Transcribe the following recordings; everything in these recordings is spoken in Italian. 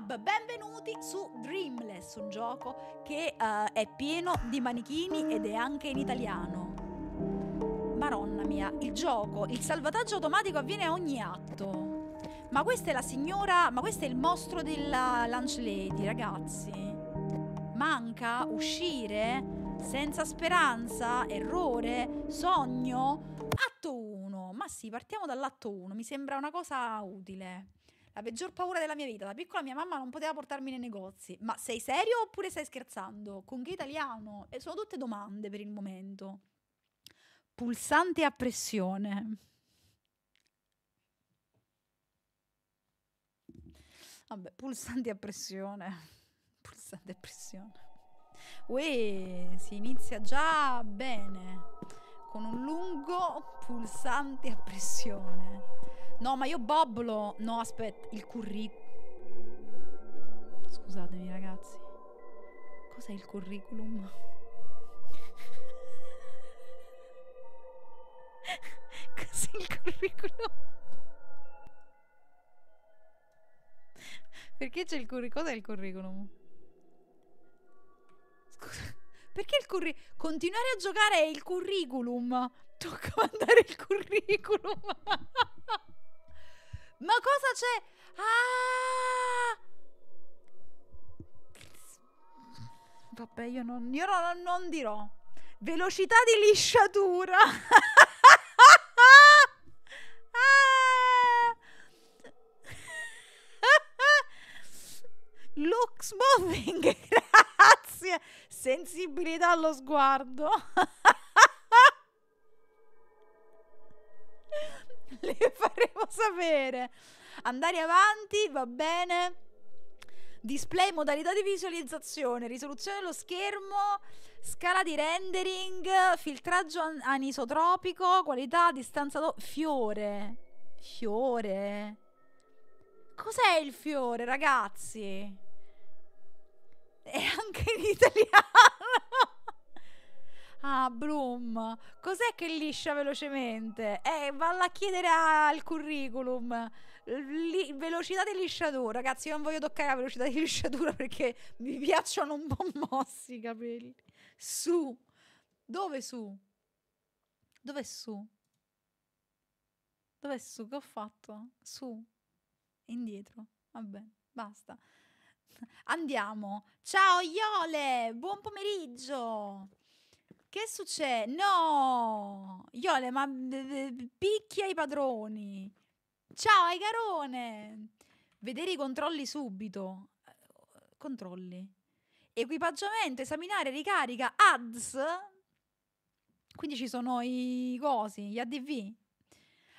Pornhub, benvenuti su Dreamless, un gioco che uh, è pieno di manichini ed è anche in italiano. Maronna mia, il gioco, il salvataggio automatico avviene a ogni atto. Ma questa è la signora, ma questo è il mostro della Lunch Lady, ragazzi. Manca uscire senza speranza, errore, sogno. Atto 1. Ma sì, partiamo dall'atto 1, mi sembra una cosa utile. La peggior paura della mia vita. Da piccola mia mamma non poteva portarmi nei negozi. Ma sei serio oppure stai scherzando? Con che italiano? E sono tutte domande per il momento. Pulsante a pressione. Vabbè, pulsanti a pressione. Pulsante a pressione. Uè, si inizia già bene. Con un lungo pulsante a pressione. No, ma io Boblo... No, aspetta, il curriculum... Scusatemi, ragazzi. Cos'è il curriculum? Cos'è il curriculum? Perché c'è il curriculum? Cos'è il curriculum? Scusa. Perché il curriculum? Continuare a giocare è il curriculum. Tocca mandare il curriculum. Ma cosa c'è? Ah! Vabbè, io non, io non, non dirò. Velocità di lisciatura. Look smoothing, grazie. Sensibilità allo sguardo. le faremo sapere. Andare avanti, va bene. Display, modalità di visualizzazione, risoluzione dello schermo, scala di rendering, filtraggio anisotropico, qualità, distanza fiore. Fiore. Cos'è il fiore, ragazzi? È anche in italiano. Ah, Bloom, cos'è che liscia velocemente? Eh, valla a chiedere al curriculum. Li- velocità di lisciatura. Ragazzi, io non voglio toccare la velocità di lisciatura perché mi piacciono un po' mossi i capelli. Su. Dove su? Dov'è su? Dov'è su? Che ho fatto? Su. Indietro. Vabbè, basta. Andiamo. Ciao Iole, buon pomeriggio. Che succede? No! Iole, ma picchia i padroni. Ciao, Aigarone! Vedere i controlli subito. Controlli. Equipaggiamento, esaminare, ricarica, ads. Quindi ci sono i cosi, gli ADV.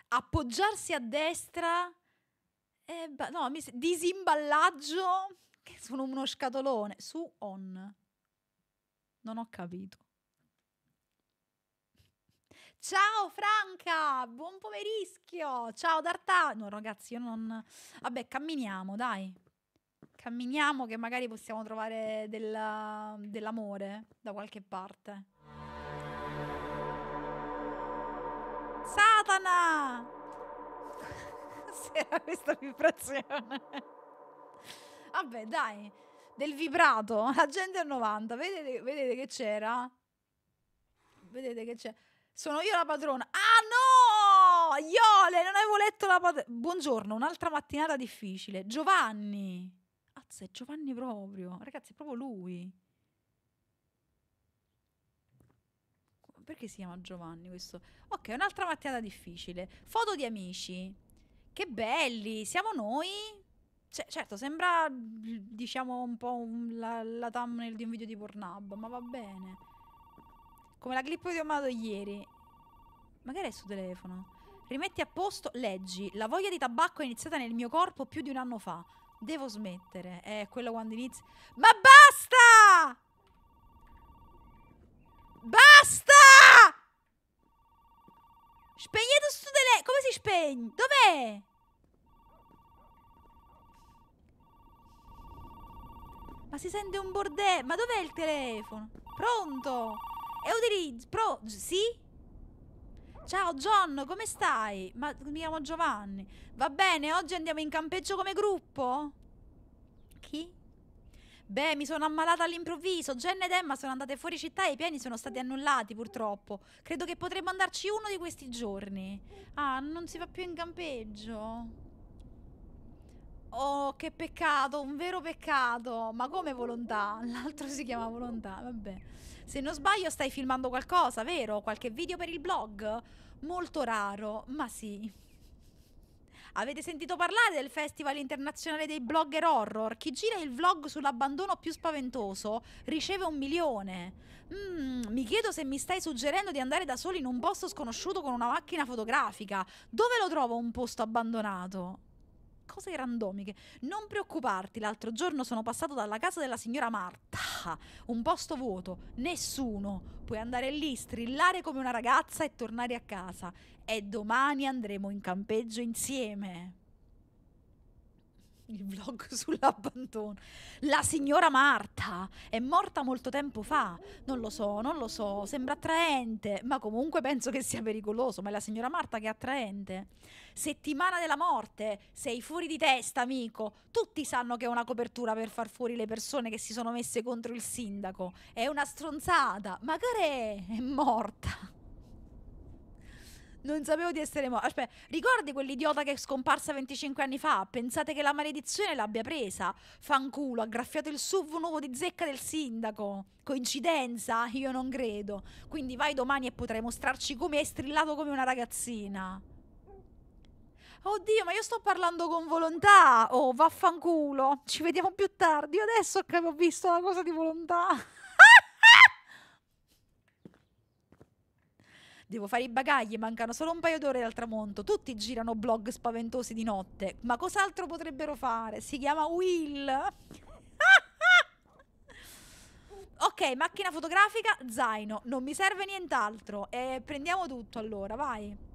Appoggiarsi a destra. Eh, no, mi, disimballaggio. Che sono uno scatolone. Su on. Non ho capito. Ciao Franca, buon pomerischio. Ciao D'Arta. No, ragazzi, io non... Vabbè, camminiamo, dai. Camminiamo che magari possiamo trovare della... dell'amore da qualche parte. Satana! Cos'era questa vibrazione? Vabbè, dai. Del vibrato. Agente 90. Vedete, vedete che c'era? Vedete che c'è? Sono io la padrona. Ah no! Iole, non avevo letto la padrona. Buongiorno, un'altra mattinata difficile. Giovanni. Azza, è Giovanni proprio. Ragazzi, è proprio lui. Perché si chiama Giovanni questo? Ok, un'altra mattinata difficile. Foto di amici. Che belli, siamo noi? Cioè, certo, sembra, diciamo, un po' un, la, la thumbnail di un video di Pornhub, ma va bene. Come la clip che ho mandato ieri. Magari è su telefono. Rimetti a posto, leggi. La voglia di tabacco è iniziata nel mio corpo più di un anno fa. Devo smettere. È quello quando inizia. Ma basta! Basta! Spegnete sto telefono. Come si spegne? Dov'è? Ma si sente un bordello. Ma dov'è il telefono? Pronto? E utilizzo. Pro. Sì? Ciao John, come stai? Ma mi chiamo Giovanni. Va bene, oggi andiamo in campeggio come gruppo? Chi? Beh, mi sono ammalata all'improvviso. Jen ed Emma sono andate fuori città e i piani sono stati annullati, purtroppo. Credo che potremmo andarci uno di questi giorni. Ah, non si va più in campeggio. Oh, che peccato, un vero peccato. Ma come volontà? L'altro si chiama volontà, vabbè. Se non sbaglio stai filmando qualcosa, vero? Qualche video per il blog? Molto raro, ma sì. Avete sentito parlare del Festival internazionale dei blogger horror? Chi gira il vlog sull'abbandono più spaventoso riceve un milione. Mm, mi chiedo se mi stai suggerendo di andare da soli in un posto sconosciuto con una macchina fotografica. Dove lo trovo un posto abbandonato? Cose randomiche. Non preoccuparti, l'altro giorno sono passato dalla casa della signora Marta. Un posto vuoto, nessuno. Puoi andare lì, strillare come una ragazza e tornare a casa. E domani andremo in campeggio insieme il vlog sull'abbandono. La signora Marta è morta molto tempo fa. Non lo so, non lo so, sembra attraente, ma comunque penso che sia pericoloso. Ma è la signora Marta che è attraente. Settimana della morte, sei fuori di testa, amico. Tutti sanno che è una copertura per far fuori le persone che si sono messe contro il sindaco. È una stronzata. Magari è morta. Non sapevo di essere morta. Aspetta, ricordi quell'idiota che è scomparsa 25 anni fa? Pensate che la maledizione l'abbia presa? Fanculo, ha graffiato il SUV nuovo di zecca del sindaco. Coincidenza? Io non credo. Quindi vai domani e potrai mostrarci come hai strillato come una ragazzina. Oddio, ma io sto parlando con volontà. Oh, vaffanculo. Ci vediamo più tardi. Io adesso che ho visto la cosa di volontà. Devo fare i bagagli, mancano solo un paio d'ore dal tramonto. Tutti girano blog spaventosi di notte. Ma cos'altro potrebbero fare? Si chiama Will. ok, macchina fotografica, zaino. Non mi serve nient'altro. E prendiamo tutto allora, vai.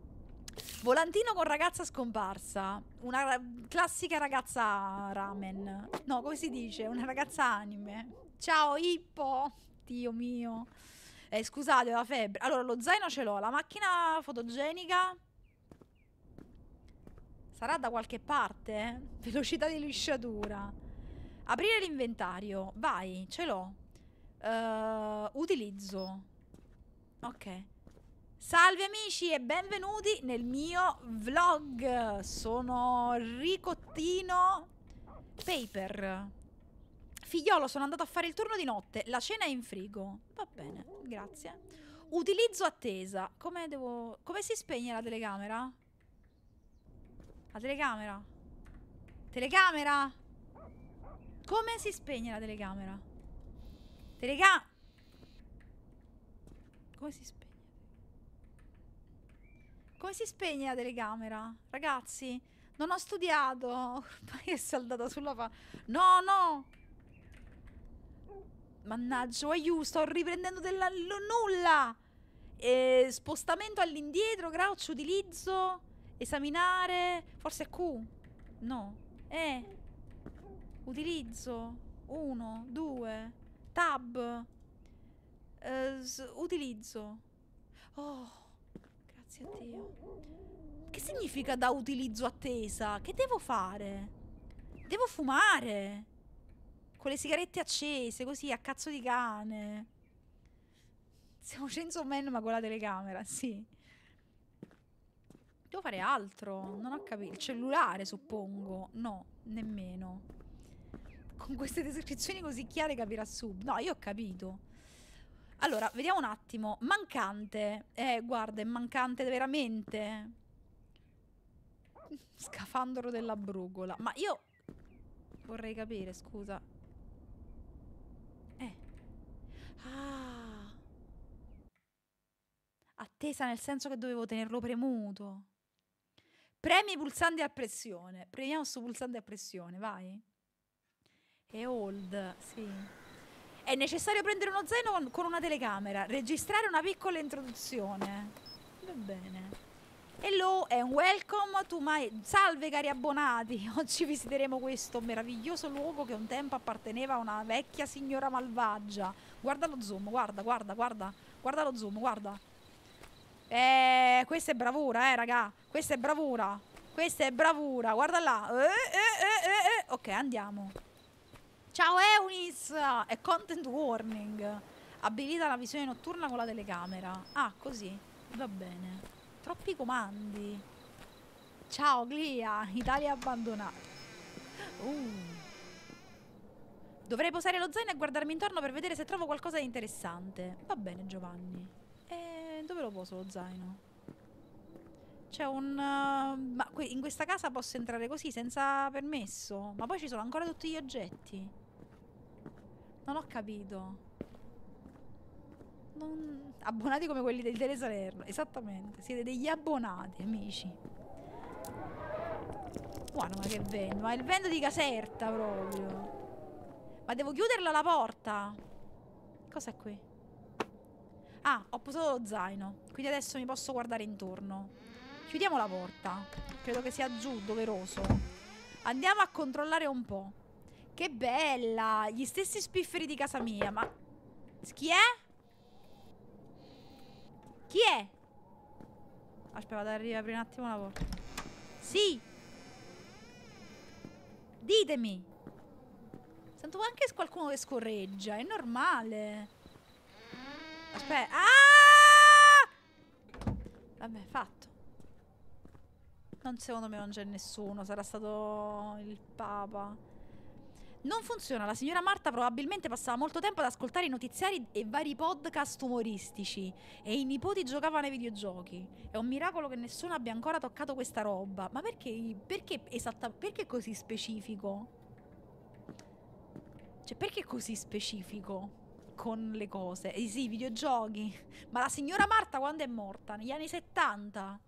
Volantino con ragazza scomparsa. Una classica ragazza ramen. No, come si dice? Una ragazza anime. Ciao, Ippo. Dio mio. Eh, scusate, la febbre. Allora, lo zaino ce l'ho. La macchina fotogenica... Sarà da qualche parte? Velocità di lisciatura. Aprire l'inventario. Vai, ce l'ho. Uh, utilizzo. Ok. Salve amici e benvenuti nel mio vlog. Sono Ricottino Paper. Figliolo, sono andato a fare il turno di notte. La cena è in frigo. Va bene, grazie. Utilizzo attesa. Come devo... Come si spegne la telecamera? La telecamera? Telecamera? Come si spegne la telecamera? Telecamera? Come si spegne? Come si spegne la telecamera? Ragazzi, non ho studiato. Ormai è saldata sulla fa... No, no! Mannaggia, aiuto, sto riprendendo della nulla. E spostamento all'indietro, crouch, utilizzo, esaminare, forse è Q. No. E. Utilizzo. Uno, due. Tab. Eh, utilizzo. Oh, grazie a Dio. Che significa da utilizzo attesa? Che devo fare? Devo fumare con le sigarette accese, così a cazzo di cane. Siamo Chainsaw Man ma con la telecamera, sì. Devo fare altro, non ho capito. Il cellulare, suppongo. No, nemmeno. Con queste descrizioni così chiare capirà sub. No, io ho capito. Allora, vediamo un attimo. Mancante. Eh, guarda, è mancante veramente. Scafandro della brugola. Ma io vorrei capire, scusa. Ah. Attesa nel senso che dovevo tenerlo premuto. Premi i pulsanti a pressione. Premiamo su pulsante a pressione, vai. E hold, sì. È necessario prendere uno zaino con, una telecamera, registrare una piccola introduzione. Va bene. Hello and welcome to my... Salve cari abbonati! Oggi visiteremo questo meraviglioso luogo che un tempo apparteneva a una vecchia signora malvagia. Guarda lo zoom, guarda, guarda, guarda. Guarda lo zoom, guarda. Eh, questa è bravura, eh, raga. Questa è bravura. Questa è bravura, guarda là. Eh, eh, eh, eh, eh. ok, andiamo. Ciao Eunice! È content warning. Abilita la visione notturna con la telecamera. Ah, così. Va bene. Troppi comandi. Ciao Glia, Italia abbandonata. Uh. Dovrei posare lo zaino e guardarmi intorno per vedere se trovo qualcosa di interessante. Va bene Giovanni. E dove lo poso lo zaino? C'è un... Uh, ma in questa casa posso entrare così, senza permesso? Ma poi ci sono ancora tutti gli oggetti. Non ho capito. Non... Abbonati come quelli del Tele Salerno. Esattamente. Siete degli abbonati, amici. Guarda, ma che vento. Ma il vento di Caserta proprio. Ma devo chiuderla la porta. Cos'è qui? Ah, ho posato lo zaino. Quindi adesso mi posso guardare intorno. Chiudiamo la porta. Credo che sia giù, doveroso. Andiamo a controllare un po'. Che bella! Gli stessi spifferi di casa mia, ma... Chi è? Chi è? Aspetta, vado a riaprire un attimo la porta. Sì! Ditemi! Sento anche qualcuno che scorreggia, è normale. Aspetta. Ah! Vabbè, fatto. Non secondo me non c'è nessuno, sarà stato il papa. Non funziona, la signora Marta probabilmente passava molto tempo ad ascoltare i notiziari e vari podcast umoristici e i nipoti giocavano ai videogiochi. È un miracolo che nessuno abbia ancora toccato questa roba. Ma perché, perché esattamente, perché così specifico? Cioè, perché così specifico con le cose? Eh sì, videogiochi. Ma la signora Marta quando è morta? Negli anni 70?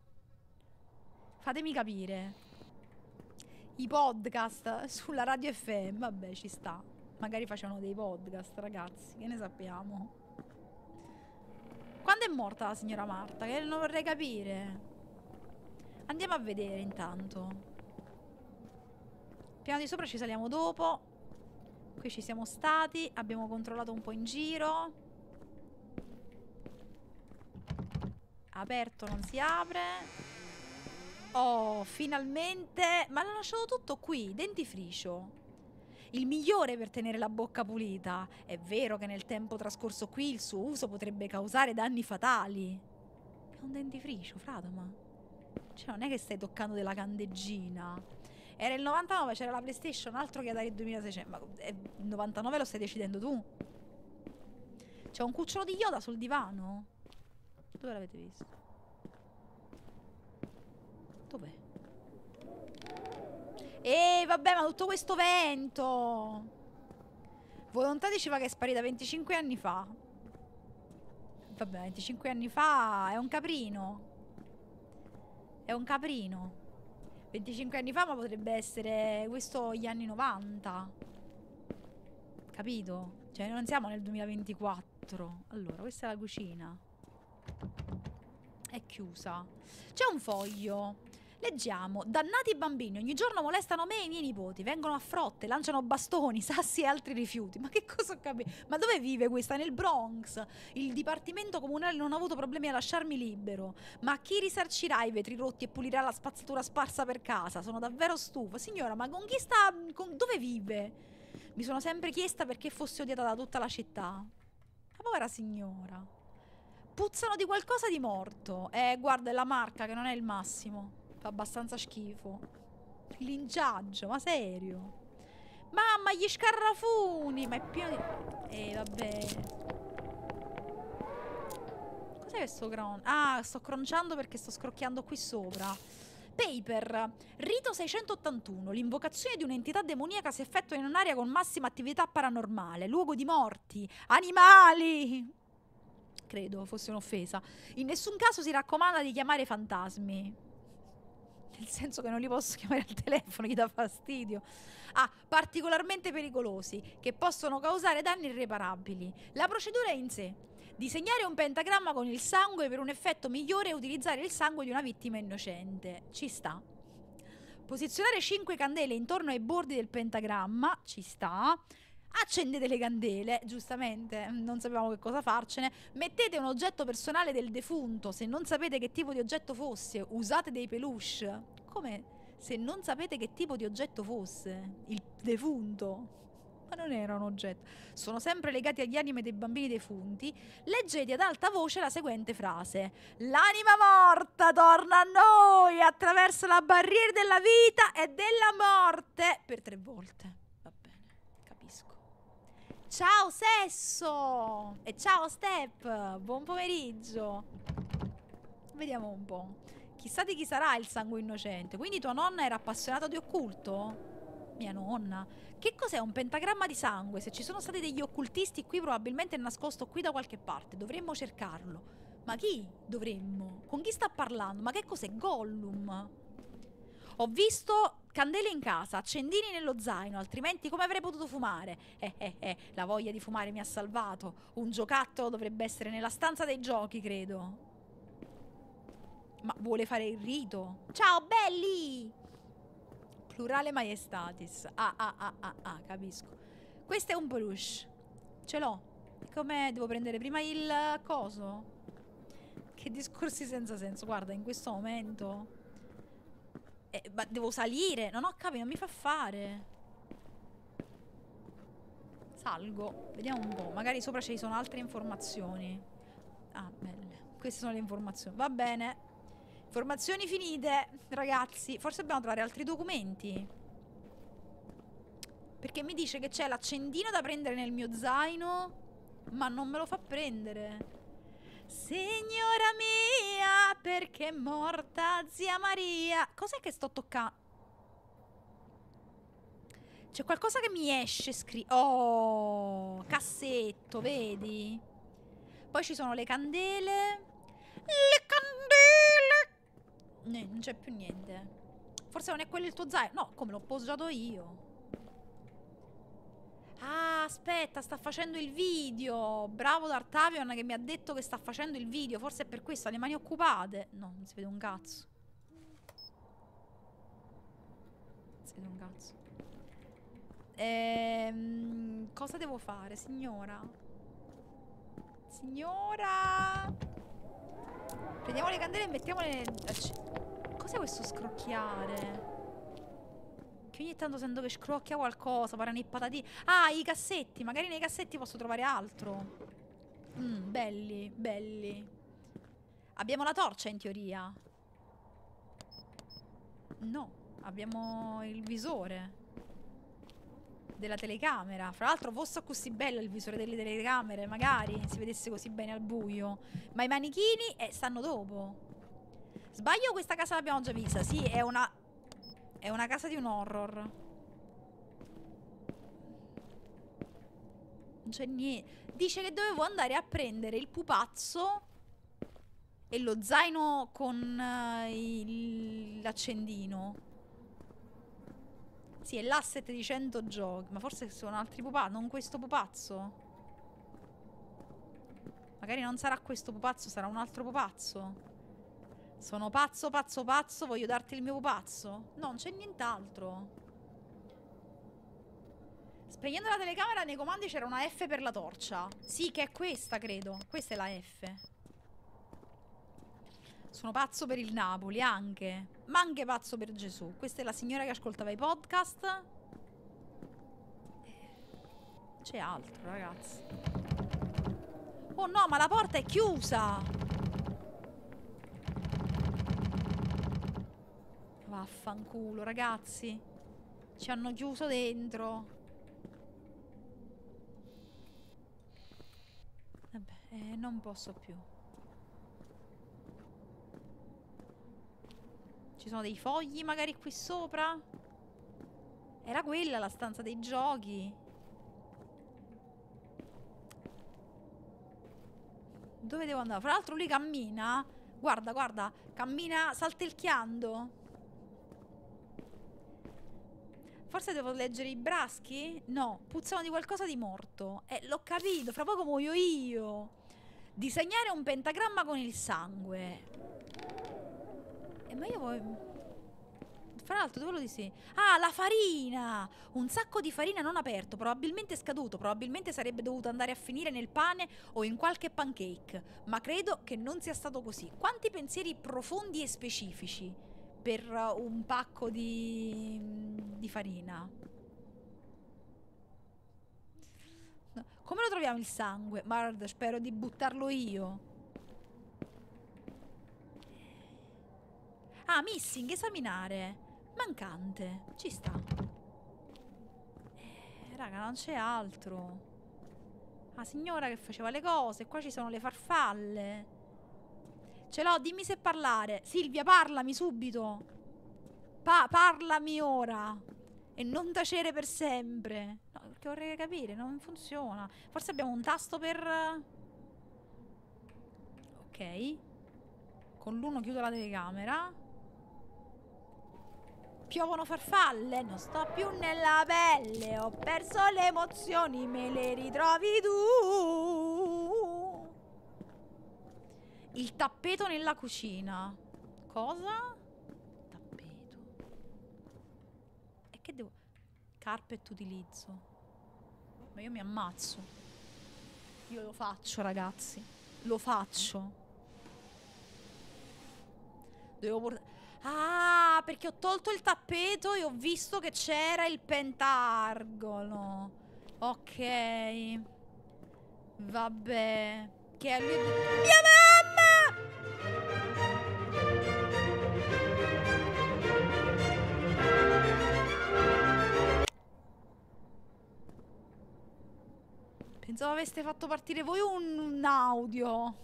Fatemi capire. I podcast sulla radio FM, vabbè, ci sta. Magari facevano dei podcast, ragazzi, che ne sappiamo. Quando è morta la signora Marta? Che non vorrei capire. Andiamo a vedere intanto. Piano di sopra ci saliamo dopo. Qui ci siamo stati, abbiamo controllato un po' in giro. Aperto non si apre. Oh, finalmente! Ma l'ho lasciato tutto qui, dentifricio. Il migliore per tenere la bocca pulita. È vero che nel tempo trascorso qui il suo uso potrebbe causare danni fatali. È un dentifricio, frate, ma... Cioè, non è che stai toccando della candeggina. Era il 99, c'era la PlayStation, altro che il 2600. Ma il 99 lo stai decidendo tu. C'è un cucciolo di Yoda sul divano. Dove l'avete visto? Dov'è? E vabbè, ma tutto questo vento. Volontà diceva che è sparita 25 anni fa. Vabbè, 25 anni fa è un caprino. È un caprino. 25 anni fa, ma potrebbe essere questo gli anni 90. Capito? Cioè, non siamo nel 2024. Allora, questa è la cucina. È chiusa. C'è un foglio. Leggiamo, dannati bambini ogni giorno molestano me e i miei nipoti, vengono a frotte, lanciano bastoni, sassi e altri rifiuti. Ma che cosa ho capito? Ma dove vive questa? Nel Bronx. Il dipartimento comunale non ha avuto problemi a lasciarmi libero. Ma chi risarcirà i vetri rotti e pulirà la spazzatura sparsa per casa? Sono davvero stufa. Signora, ma con chi sta... Con... dove vive? Mi sono sempre chiesta perché fosse odiata da tutta la città. La povera signora. Puzzano di qualcosa di morto. Eh, guarda, è la marca che non è il massimo. Fa abbastanza schifo. Linciaggio, ma serio? Mamma, gli scarrafuni! Ma è pieno di... Eh, vabbè. Cos'è che sto cron... Ah, sto cronciando perché sto scrocchiando qui sopra. Paper. Rito 681. L'invocazione di un'entità demoniaca si effettua in un'area con massima attività paranormale. Luogo di morti. Animali! Credo fosse un'offesa. In nessun caso si raccomanda di chiamare fantasmi nel senso che non li posso chiamare al telefono, gli dà fastidio. Ah, particolarmente pericolosi, che possono causare danni irreparabili. La procedura è in sé. Disegnare un pentagramma con il sangue per un effetto migliore e utilizzare il sangue di una vittima innocente. Ci sta. Posizionare 5 candele intorno ai bordi del pentagramma. Ci sta accendete le candele, giustamente, non sapevamo che cosa farcene, mettete un oggetto personale del defunto, se non sapete che tipo di oggetto fosse, usate dei peluche. Come se non sapete che tipo di oggetto fosse il defunto? Ma non era un oggetto. Sono sempre legati agli anime dei bambini defunti. Leggete ad alta voce la seguente frase: L'anima morta torna a noi attraverso la barriera della vita e della morte. Per tre volte. Ciao Sesso! E ciao Step! Buon pomeriggio. Vediamo un po'. Chissà di chi sarà il sangue innocente. Quindi tua nonna era appassionata di occulto? Mia nonna. Che cos'è un pentagramma di sangue? Se ci sono stati degli occultisti qui, probabilmente è nascosto qui da qualche parte. Dovremmo cercarlo. Ma chi dovremmo? Con chi sta parlando? Ma che cos'è Gollum? Ho visto candele in casa, accendini nello zaino, altrimenti come avrei potuto fumare? Eh eh eh, la voglia di fumare mi ha salvato. Un giocattolo dovrebbe essere nella stanza dei giochi, credo. Ma vuole fare il rito? Ciao belli! Plurale maestatis. Ah, ah, ah, ah, ah, capisco. Questo è un peluche. Ce l'ho. Come devo prendere prima il coso? Che discorsi senza senso. Guarda, in questo momento... Eh, ma devo salire. Non ho capito, non mi fa fare. Salgo. Vediamo un po'. Magari sopra ci sono altre informazioni. Ah, belle. Queste sono le informazioni. Va bene. Informazioni finite, ragazzi. Forse dobbiamo trovare altri documenti. Perché mi dice che c'è l'accendino da prendere nel mio zaino, ma non me lo fa prendere. Signora mia, perché è morta zia Maria? Cos'è che sto toccando? C'è qualcosa che mi esce scritto. Oh, cassetto, vedi? Poi ci sono le candele. Le candele! No, non c'è più niente. Forse non è quello il tuo zaino. No, come l'ho posato io. Ah, aspetta, sta facendo il video. Bravo D'Artavion che mi ha detto che sta facendo il video. Forse è per questo, ha le mani occupate. No, non si vede un cazzo. Non si vede un cazzo. Ehm, cosa devo fare, signora? Signora! Prendiamo le candele e mettiamole... Cos'è questo scrocchiare? Che ogni tanto sento che scrocchia qualcosa, parano i patatini. Ah, i cassetti. Magari nei cassetti posso trovare altro. Mm, belli, belli. Abbiamo la torcia in teoria. No, abbiamo il visore della telecamera. Fra l'altro fosse così bello il visore delle telecamere, magari si vedesse così bene al buio. Ma i manichini eh, stanno dopo. Sbaglio questa casa l'abbiamo già vista? Sì, è una... È una casa di un horror. Non c'è niente. Dice che dovevo andare a prendere il pupazzo e lo zaino con uh, l'accendino. Sì, è l'asset di 100 giochi. Ma forse sono altri pupazzi, non questo pupazzo. Magari non sarà questo pupazzo, sarà un altro pupazzo. Sono pazzo, pazzo, pazzo, voglio darti il mio pupazzo. No, non c'è nient'altro. Spegnendo la telecamera nei comandi c'era una F per la torcia. Sì, che è questa, credo. Questa è la F. Sono pazzo per il Napoli anche. Ma anche pazzo per Gesù. Questa è la signora che ascoltava i podcast. C'è altro, ragazzi. Oh no, ma la porta è chiusa. Vaffanculo, ragazzi. Ci hanno chiuso dentro. Vabbè, eh, non posso più. Ci sono dei fogli magari qui sopra? Era quella la stanza dei giochi. Dove devo andare? Fra l'altro lui cammina. Guarda, guarda. Cammina saltelchiando. Forse devo leggere i braschi? No, puzzano di qualcosa di morto. Eh, l'ho capito, fra poco muoio io. Disegnare un pentagramma con il sangue. Eh, ma io voglio... Fra l'altro, dove lo disegni? Ah, la farina! Un sacco di farina non aperto, probabilmente scaduto, probabilmente sarebbe dovuto andare a finire nel pane o in qualche pancake, ma credo che non sia stato così. Quanti pensieri profondi e specifici per un pacco di, di farina? troviamo il sangue? Guarda, spero di buttarlo io. Ah, missing, esaminare. Mancante. Ci sta. Eh, raga, non c'è altro. La signora che faceva le cose. Qua ci sono le farfalle. Ce l'ho, dimmi se parlare. Silvia, parlami subito. Pa parlami ora. E non tacere per sempre. No, perché vorrei capire, non funziona. Forse abbiamo un tasto per... Ok. Con l'uno chiudo la telecamera. Piovono farfalle, non sto più nella pelle. Ho perso le emozioni, me le ritrovi tu. Il tappeto nella cucina. Cosa? che devo... Carpet utilizzo. Ma io mi ammazzo. Io lo faccio, ragazzi. Lo faccio. Devo portare... Ah, perché ho tolto il tappeto e ho visto che c'era il pentagono. Ok. Vabbè. Che è lui... Mia mamma! Pensavo aveste fatto partire voi un, un audio.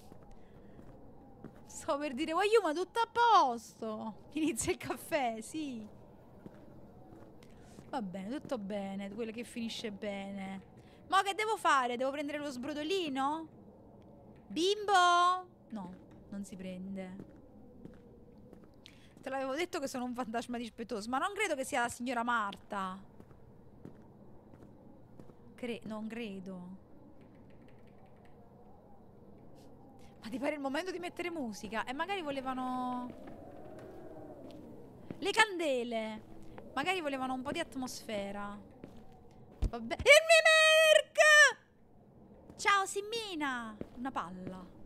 Sto per dire, voglio ma tutto a posto. Inizia il caffè, sì. Va bene, tutto bene. Quello che finisce bene. Ma che devo fare? Devo prendere lo sbrodolino? Bimbo? No, non si prende. Te l'avevo detto che sono un fantasma dispettoso, ma non credo che sia la signora Marta. Cre non credo. Ma ti pare il momento di mettere musica? E magari volevano... Le candele! Magari volevano un po' di atmosfera. Vabbè... Il Mimerk! Ciao Simmina! Una palla.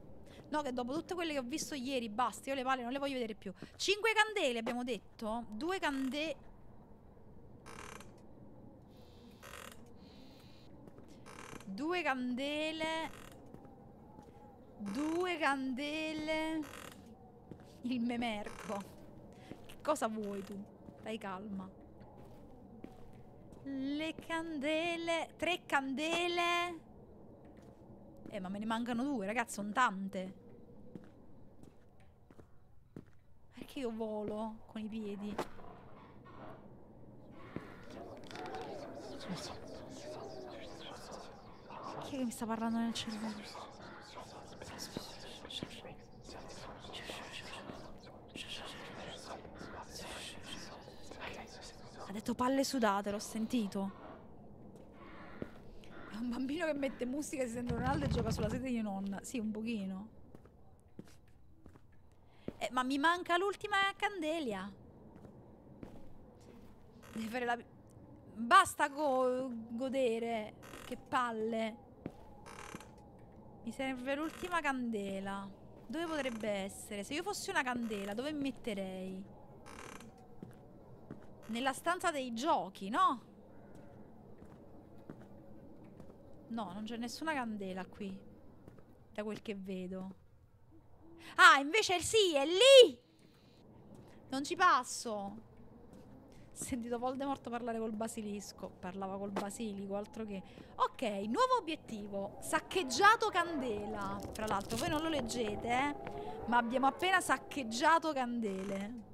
No, che dopo tutte quelle che ho visto ieri, basta, io le palle non le voglio vedere più. Cinque candele, abbiamo detto. Due candele... Due candele Due candele. Il memerco. Che cosa vuoi tu? Dai calma. Le candele. Tre candele. Eh, ma me ne mancano due, ragazzi, sono tante. Perché io volo con i piedi? Chi è che mi sta parlando nel cervello? Ha detto palle sudate, l'ho sentito. Un bambino che mette musica si sente Ronaldo e gioca sulla sede di nonna. Sì, un pochino. Eh, ma mi manca l'ultima candelia. Devi fare la... Basta go godere. Che palle. Mi serve l'ultima candela. Dove potrebbe essere? Se io fossi una candela, dove metterei? Nella stanza dei giochi, no? No, non c'è nessuna candela qui. Da quel che vedo. Ah, invece sì, è lì! Non ci passo. Ho sentito Voldemort parlare col basilisco. Parlava col basilico, altro che... Ok, nuovo obiettivo. Saccheggiato candela. Tra l'altro, voi non lo leggete, eh? Ma abbiamo appena saccheggiato candele.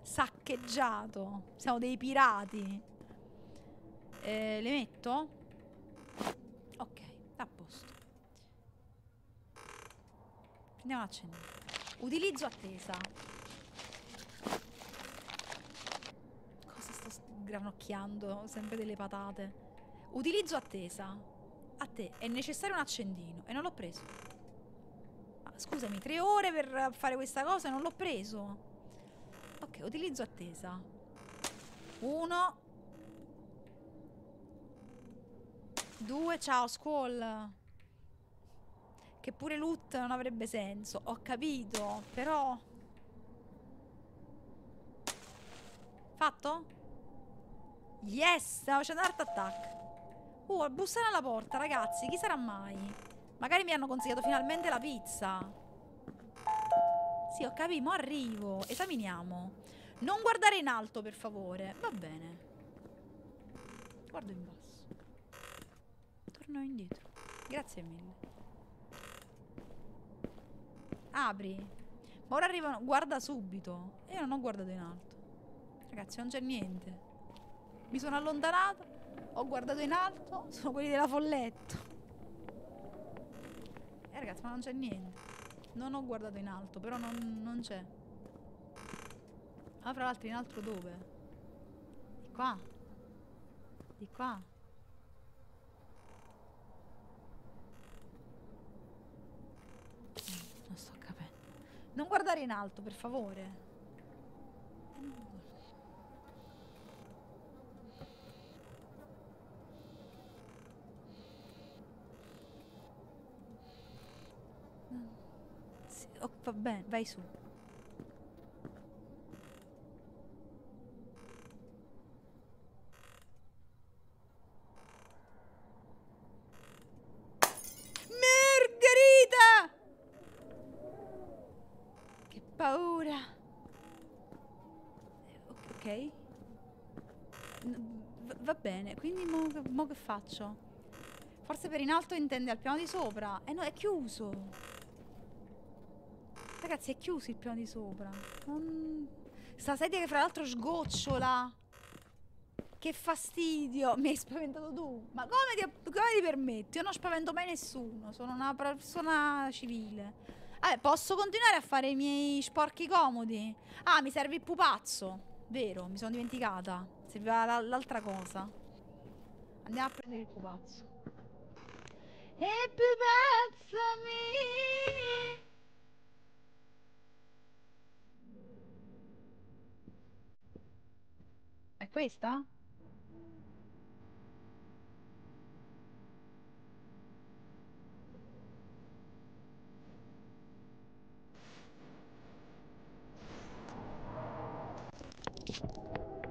Saccheggiato. Siamo dei pirati. Eh, le metto? Ok, a posto. Prendiamo l'accendino. Utilizzo attesa. Cosa sto granocchiando? Sempre delle patate. Utilizzo attesa. A te è necessario un accendino e non l'ho preso. Ma scusami, tre ore per fare questa cosa e non l'ho preso. Ok, utilizzo attesa. Uno. Due, ciao Squall. Che pure loot non avrebbe senso. Ho capito, però... Fatto? Yes, stavo facendo art attack. Uh, bussare alla porta, ragazzi. Chi sarà mai? Magari mi hanno consigliato finalmente la pizza. Sì, ho capito, mo arrivo. Esaminiamo. Non guardare in alto, per favore. Va bene. Guardo in basso. Torno indietro. Grazie mille. Apri. Ma ora arrivano. Guarda subito. Io non ho guardato in alto. Ragazzi, non c'è niente. Mi sono allontanata. Ho guardato in alto. Sono quelli della folletto. Eh, ragazzi, ma non c'è niente. Non ho guardato in alto, però non, non c'è. Ah, fra l'altro in alto dove? Di qua. Di qua. Non sto capendo. Non guardare in alto, per favore. Sì, oh, va bene, vai su. Margherita! Che paura. Ok. N- v- va bene, quindi mo, mo che faccio? Forse per in alto intende al piano di sopra. E no, è chiuso. Ragazzi, è chiuso il piano di sopra. Non... Sta sedia che fra l'altro sgocciola. Che fastidio. Mi hai spaventato tu. Ma come ti, come ti permetti? Io non spavento mai nessuno. Sono una persona civile. Vabbè, posso continuare a fare i miei sporchi comodi? Ah, mi serve il pupazzo. Vero, mi sono dimenticata. Serviva la- l'altra cosa. Andiamo a prendere il pupazzo. E pupazzo mio. È questa?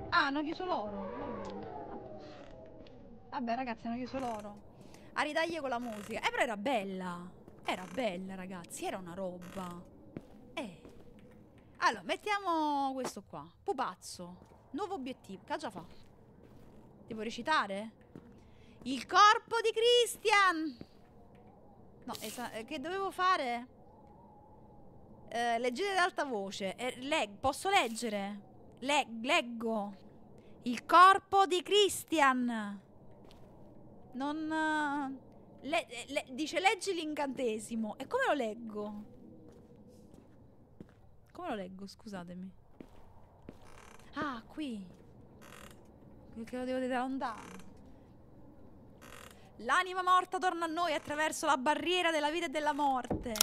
Ah, hanno chiuso loro. Vabbè, ragazzi, hanno chiuso loro. A ridaglie con la musica. Eh, però era bella. Era bella, ragazzi. Era una roba. Eh. Allora, mettiamo questo qua. Pupazzo. Nuovo obiettivo. Che già fatto? Devo recitare? Il corpo di Christian! No, eh, che dovevo fare? Eh, leggete ad alta voce. Eh, leg- posso leggere? Leg- leggo. Il corpo di Christian. Non... eh, le- le- dice leggi l'incantesimo. E come lo leggo? Come lo leggo? Scusatemi. Ah, qui. Perché lo devo vedere da. L'anima morta torna a noi attraverso la barriera della vita e della morte.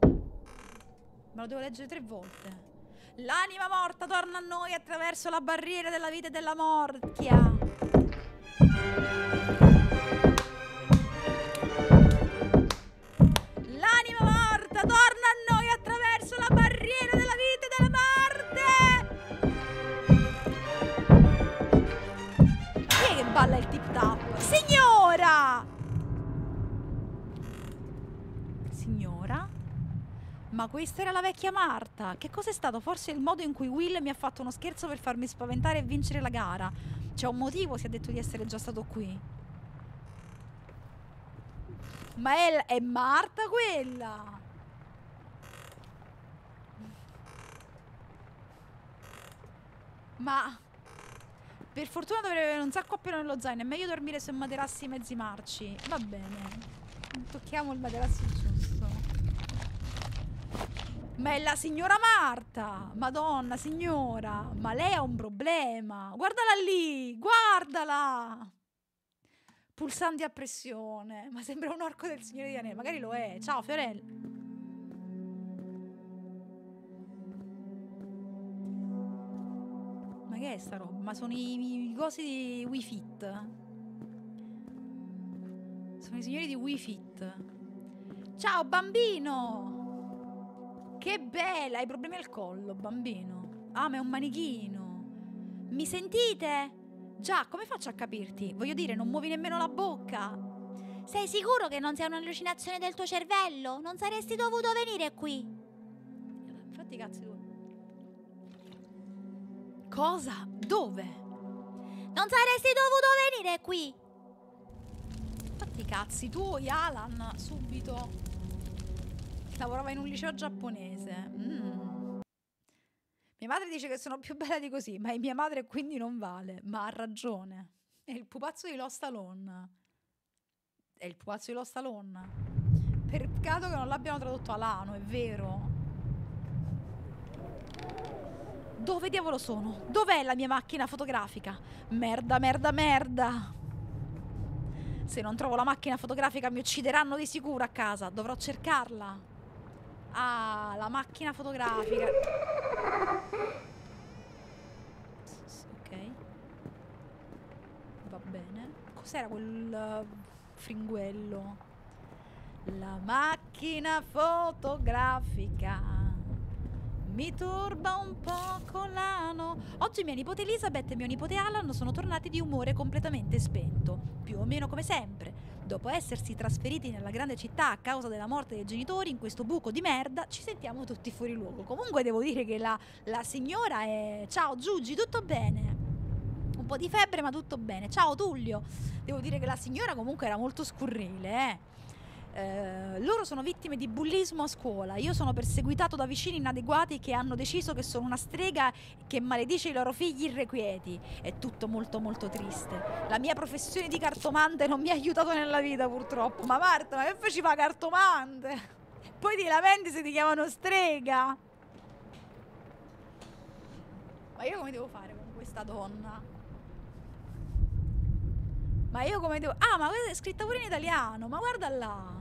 Me lo devo leggere tre volte. L'anima morta torna a noi attraverso la barriera della vita e della mortia. Ma questa era la vecchia Marta. Che cos'è stato? Forse il modo in cui Will mi ha fatto uno scherzo per farmi spaventare e vincere la gara. C'è un motivo si è detto di essere già stato qui. Ma è, è Marta quella! Ma per fortuna dovrei avere un sacco appena nello zaino. È meglio dormire su materassi mezzi marci. Va bene. Tocchiamo il materasso giusto. Ma è la signora Marta! Madonna, signora! Ma lei ha un problema! Guardala lì! Guardala! Pulsanti a pressione. Ma sembra un orco del Signore di Anelli. Magari lo è. Ciao, Fiorella. Ma che è sta roba? Ma sono i, i cosi di Wii Fit. Sono i signori di Wii Fit. Ciao, bambino! Che bella! Hai problemi al collo, bambino. Ah, ma è un manichino. Mi sentite? Già, come faccio a capirti? Voglio dire, non muovi nemmeno la bocca. Sei sicuro che non sia un'allucinazione del tuo cervello? Non saresti dovuto venire qui. Infatti, cazzi tu. Cosa? Dove? Non saresti dovuto venire qui. Fatti i cazzi tuoi, Alan, subito. Lavorava in un liceo giapponese. Mm. Mia madre dice che sono più bella di così, ma è mia madre quindi non vale. Ma ha ragione. È il pupazzo di Lost Alone. È il pupazzo di Lost Alone. Peccato che non l'abbiano tradotto Alano, è vero. Dove diavolo sono? Dov'è la mia macchina fotografica? Merda, merda, merda. Se non trovo la macchina fotografica mi uccideranno di sicuro a casa. Dovrò cercarla. Ah, la macchina fotografica. Ok. Va bene. Cos'era quel fringuello? La macchina fotografica. Mi turba un poco l'ano. Oggi mia nipote Elizabeth e mio nipote Alan sono tornati di umore completamente spento, più o meno come sempre. Dopo essersi trasferiti nella grande città a causa della morte dei genitori in questo buco di merda, ci sentiamo tutti fuori luogo. Comunque devo dire che la, la signora è... Ciao Giugi, tutto bene? Un po' di febbre ma tutto bene. Ciao Tullio. Devo dire che la signora comunque era molto scurrile, eh. Eh, loro sono vittime di bullismo a scuola. Io sono perseguitato da vicini inadeguati che hanno deciso che sono una strega che maledice i loro figli irrequieti. È tutto molto molto triste. La mia professione di cartomante non mi ha aiutato nella vita purtroppo. Ma Marta, ma che faceva cartomante? E poi ti lamenti se ti chiamano strega. Ma io come devo fare con questa donna? Ma io come devo... Ah, ma questa è scritta pure in italiano. Ma guarda là.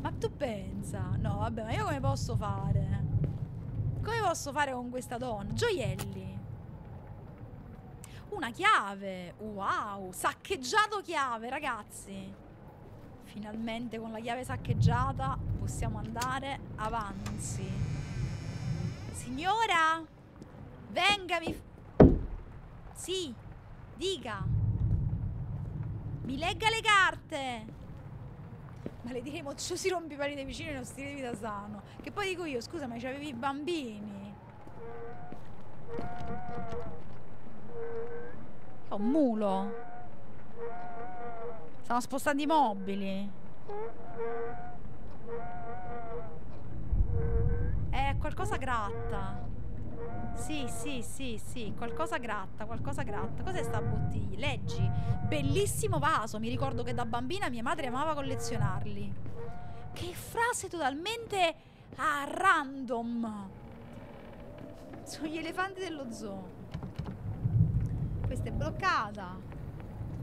Ma tu pensa? No, vabbè, ma io come posso fare? Come posso fare con questa donna? Gioielli. Una chiave. Wow, saccheggiato chiave, ragazzi. Finalmente con la chiave saccheggiata possiamo andare avanti. Signora, venga, mi... Sì, dica. Mi legga le carte. Maledire i mocciosi rompipali dei vicini e uno stile di vita sano. Che poi dico io, scusa, ma c'avevi i bambini. È un mulo. Stanno spostando i mobili. Eh, qualcosa gratta. Sì, sì, sì, sì, qualcosa gratta, qualcosa gratta. Cos'è sta bottiglia? Leggi. Bellissimo vaso, mi ricordo che da bambina mia madre amava collezionarli. Che frase totalmente a random. Sono gli elefanti dello zoo. Questa è bloccata.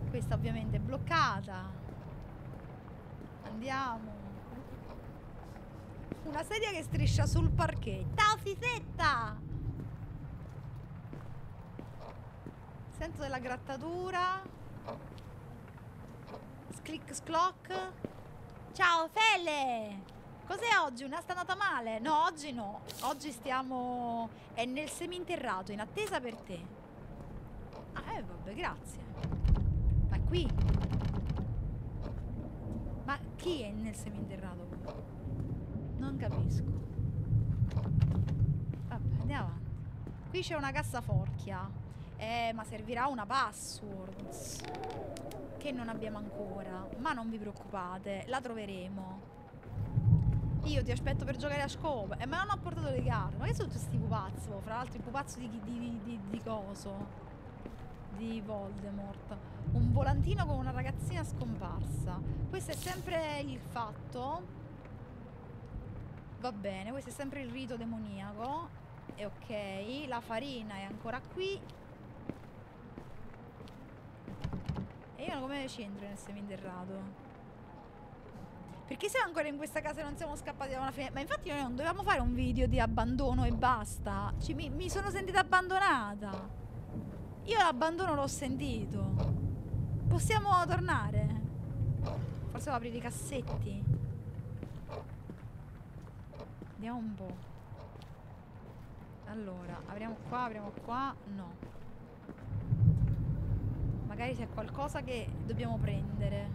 Questa ovviamente è bloccata. Andiamo. Una sedia che striscia sul parquet. Ciao Sisetta! Sento della grattatura. Sclick sclock. Ciao Fele! Cos'è oggi? Una sta andata male? No, oggi no. Oggi stiamo... È nel seminterrato, in attesa per te. Ah, eh, vabbè, grazie. Ma qui? Ma chi è nel seminterrato? Non capisco. Vabbè, andiamo avanti. Qui c'è una cassaforchia. Eh, ma servirà una password che non abbiamo ancora. Ma non vi preoccupate, la troveremo. Io ti aspetto per giocare a scopo. Eh, ma non ho portato le carte. Ma che sono questi pupazzo? Fra l'altro il pupazzo di, di, di, di coso. Di Voldemort. Un volantino con una ragazzina scomparsa. Questo è sempre il fatto. Va bene, questo è sempre il rito demoniaco. E ok, la farina è ancora qui. E io come ci entro nel seminterrato? Perché siamo ancora in questa casa e non siamo scappati da una fine? Ma infatti noi non dovevamo fare un video di abbandono e basta. Ci, mi, mi sono sentita abbandonata. Io l'abbandono l'ho sentito. Possiamo tornare? Forse aprire i cassetti. Vediamo un po'. Allora, apriamo qua, apriamo qua. No. Magari c'è qualcosa che dobbiamo prendere.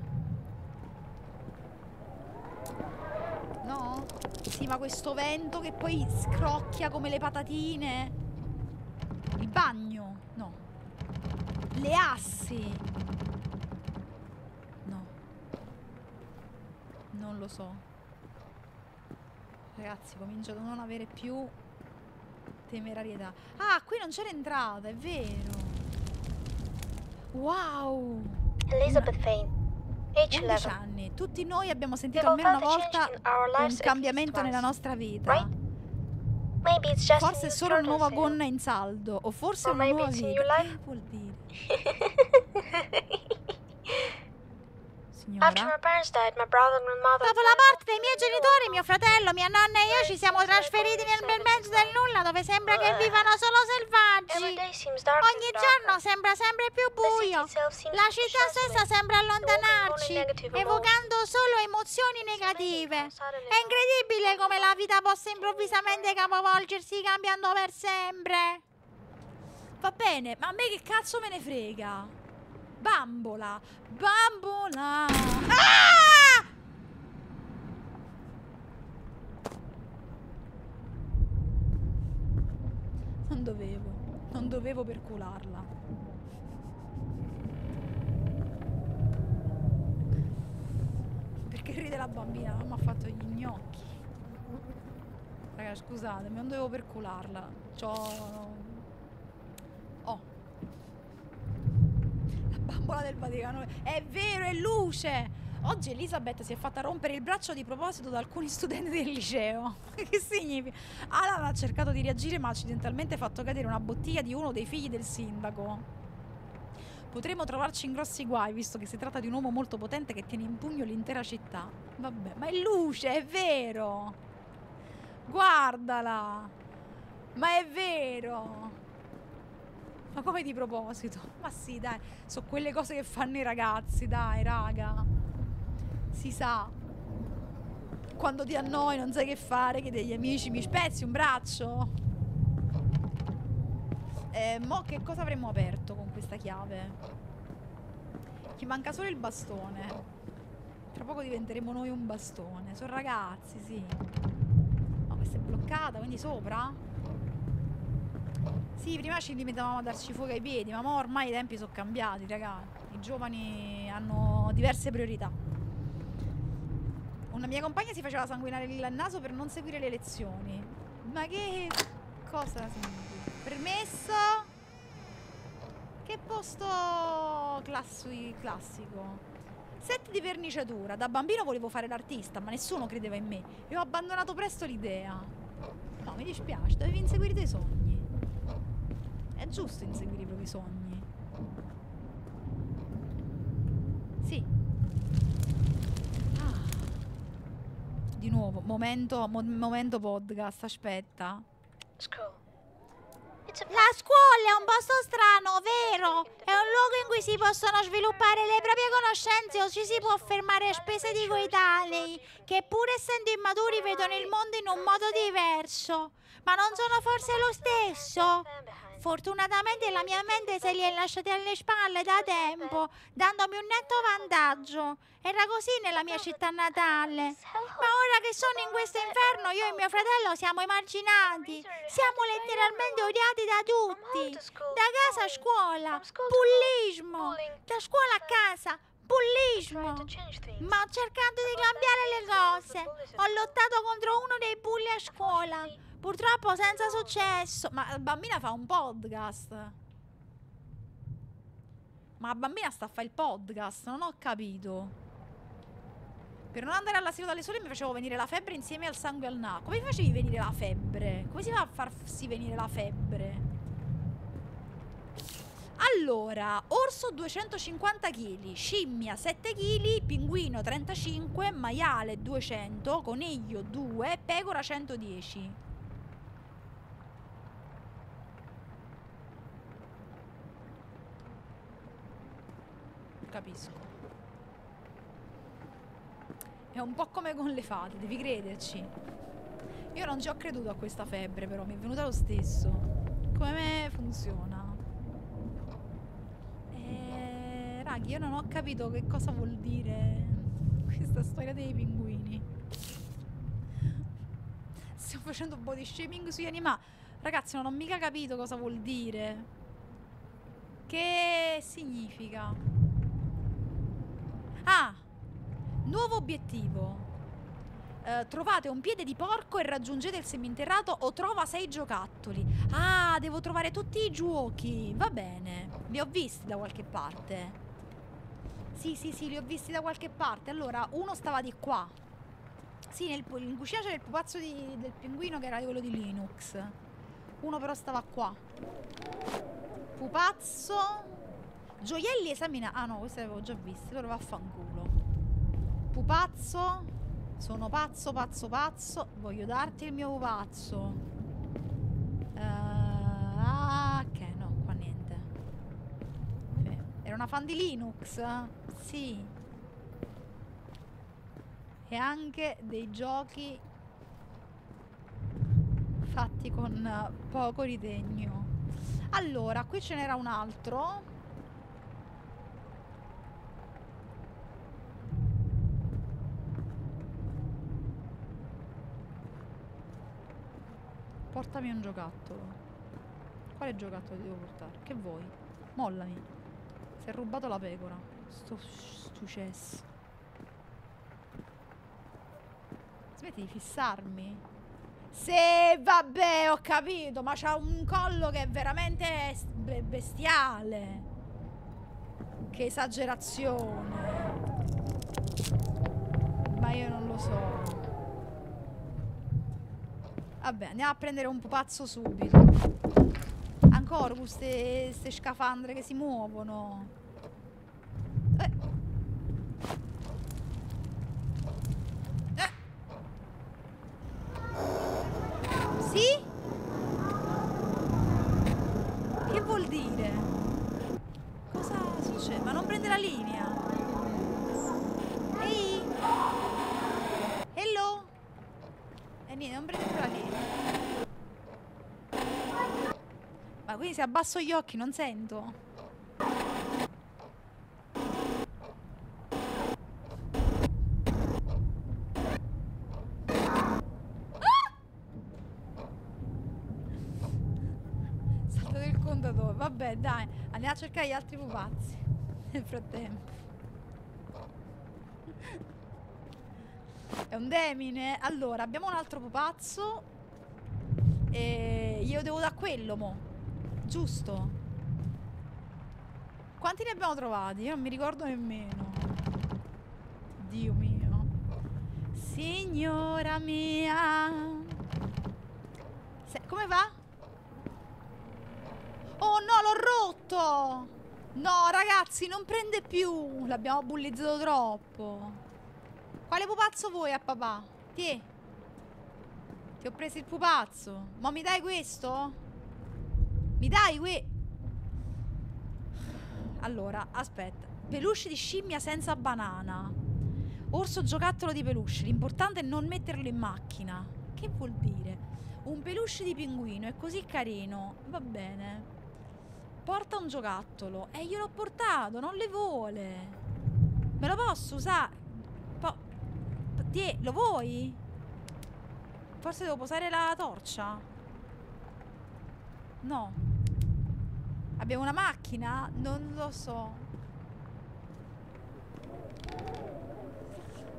No? Sì, ma questo vento che poi scrocchia come le patatine. Il bagno? No. Le assi? No. Non lo so. Ragazzi, comincio a non avere più temerarietà. Ah, qui non c'era entrata, è vero. Wow! Elizabeth age 11 11. anni. Tutti noi abbiamo sentito almeno una volta un cambiamento nella nostra vita. right? Forse è solo una nuova gonna in saldo. O forse Or una nuova vita. Che vuol dire? After Signora? my parents died, my brother and mother. Dopo la morte dei miei genitori, mio fratello, mia nonna e io ci siamo trasferiti nel bel mezzo del nulla dove sembra che vivano solo Every selvaggi. day seems darker Ogni giorno sembra sempre più The city buio. itself seems La to città stessa sembra allontanarci, evocando solo emozioni negative. È incredibile come la vita possa improvvisamente capovolgersi cambiando per sempre. Va bene, ma a me che cazzo me ne frega? Bambola! Bambola! Ah! Non dovevo. Non dovevo percularla. Perché ride la bambina? Mi ha fatto gli gnocchi. Raga, scusatemi, non dovevo percularla. C'ho... Oh. La bambola del Vaticano. È vero, è luce! Oggi Elisabeth si è fatta rompere il braccio di proposito da alcuni studenti del liceo. che significa? Alan ha cercato di reagire ma ha accidentalmente fatto cadere una bottiglia di uno dei figli del sindaco. Potremmo trovarci in grossi guai visto che si tratta di un uomo molto potente che tiene in pugno l'intera città. Vabbè, ma è luce, è vero! Guardala! Ma è vero! Ma come di proposito? Ma sì, dai, sono quelle cose che fanno i ragazzi, dai, raga. Si sa. Quando ti annoi, non sai che fare, che degli amici mi spezzi un braccio. Eh, mo che cosa avremmo aperto con questa chiave? Ci manca solo il bastone. Tra poco diventeremo noi un bastone. Sono ragazzi, sì. Ma questa è bloccata, quindi sopra? Sì, prima ci limitavamo a darci fuoco ai piedi, ma ormai i tempi sono cambiati, raga. I giovani hanno diverse priorità. Una mia compagna si faceva sanguinare il naso per non seguire le lezioni. Ma che cosa significa? Permesso? Che posto classi- classico? Set di verniciatura. Da bambino volevo fare l'artista, ma nessuno credeva in me. E ho abbandonato presto l'idea. No, mi dispiace, dovevi inseguire i tuoi sogni. È giusto inseguire i propri sogni. Sì. Ah. Di nuovo, momento, mo- momento podcast, aspetta. School. La scuola è un posto strano, vero? È un luogo in cui si possono sviluppare le proprie conoscenze o ci si può fermare a spese di coetanei, che pur essendo immaturi vedono il mondo in un modo diverso. Ma non sono forse lo stesso? Fortunatamente la mia mente se li è lasciati alle spalle da tempo, dandomi un netto vantaggio. Era così nella mia città natale. Ma ora che sono in questo inferno, io e mio fratello siamo emarginati. Siamo letteralmente odiati da tutti. Da casa a scuola, bullismo. Da scuola a casa, bullismo. Ma ho cercato di cambiare le cose. Ho lottato contro uno dei bulli a scuola. Purtroppo senza successo. Ma la bambina fa un podcast. Ma la bambina sta a fare il podcast, non ho capito. Per non andare all'asilo dalle sole mi facevo venire la febbre insieme al sangue al naso. Come facevi venire la febbre? Come si fa a farsi venire la febbre? Allora, orso 250 kg, scimmia 7 kg, pinguino 35, maiale 200, coniglio 2, pecora 110. Capisco. È un po' come con le fate, devi crederci. Io non ci ho creduto a questa febbre, però mi è venuta lo stesso. Come me funziona? Eh, Raga, io non ho capito che cosa vuol dire questa storia dei pinguini. Stiamo facendo body shaming sugli animali. Ragazzi, non ho mica capito cosa vuol dire. Che significa? Ah! Nuovo obiettivo. Eh, trovate un piede di porco e raggiungete il seminterrato o trova sei giocattoli. Ah, devo trovare tutti i giochi. Va bene. Li ho visti da qualche parte. Sì, sì, sì, li ho visti da qualche parte. Allora, uno stava di qua. Sì, nel, in cucina c'era il pupazzo di- del pinguino che era quello di Linux. Uno però stava qua. Pupazzo. Gioielli esamina. Ah no, questi avevo già visti. Allora vaffanculo. Pupazzo. Sono pazzo, pazzo, pazzo. Voglio darti il mio pupazzo. Ah, ok, no, qua niente. Sì. Era una fan di Linux? Sì. E anche dei giochi fatti con poco ritegno. Allora, qui ce n'era un altro. Portami un giocattolo. Quale giocattolo ti devo portare? Che vuoi? Mollami. Si è rubato la pecora. Sto stucesso. Smetti di fissarmi. Sì, vabbè, ho capito, ma c'ha un collo che è veramente bestiale. Che esagerazione. Ma io non lo so. Vabbè, andiamo a prendere un pupazzo subito. Ancora queste scafandre che si muovono. Eh. Sì? Che vuol dire? Cosa succede? Ma non prende la linea. Ehi? Hello? E niente, non prende più la linea. Se abbasso gli occhi non sento? Ah! Vabbè, dai, andiamo a cercare gli altri pupazzi. Nel frattempo. È un demine. Allora, abbiamo un altro pupazzo. E io devo da quello, mo. Giusto? Quanti ne abbiamo trovati? Io non mi ricordo nemmeno. Dio mio. Signora mia. Se- come va? Oh no, l'ho rotto! No, ragazzi, non prende più. L'abbiamo bullizzato troppo. Quale pupazzo vuoi a papà? Ti. Ti ho preso il pupazzo. Ma mi dai questo? Mi dai que... Allora, aspetta. Peluche di scimmia senza banana. Orso giocattolo di peluche. L'importante è non metterlo in macchina. Che vuol dire? Un peluche di pinguino è così carino. Va bene. Porta un giocattolo. E io l'ho portato, non le vuole. Me lo posso usare? Po- Tie, lo vuoi? Forse devo posare la torcia? No. Abbiamo una macchina? Non lo so.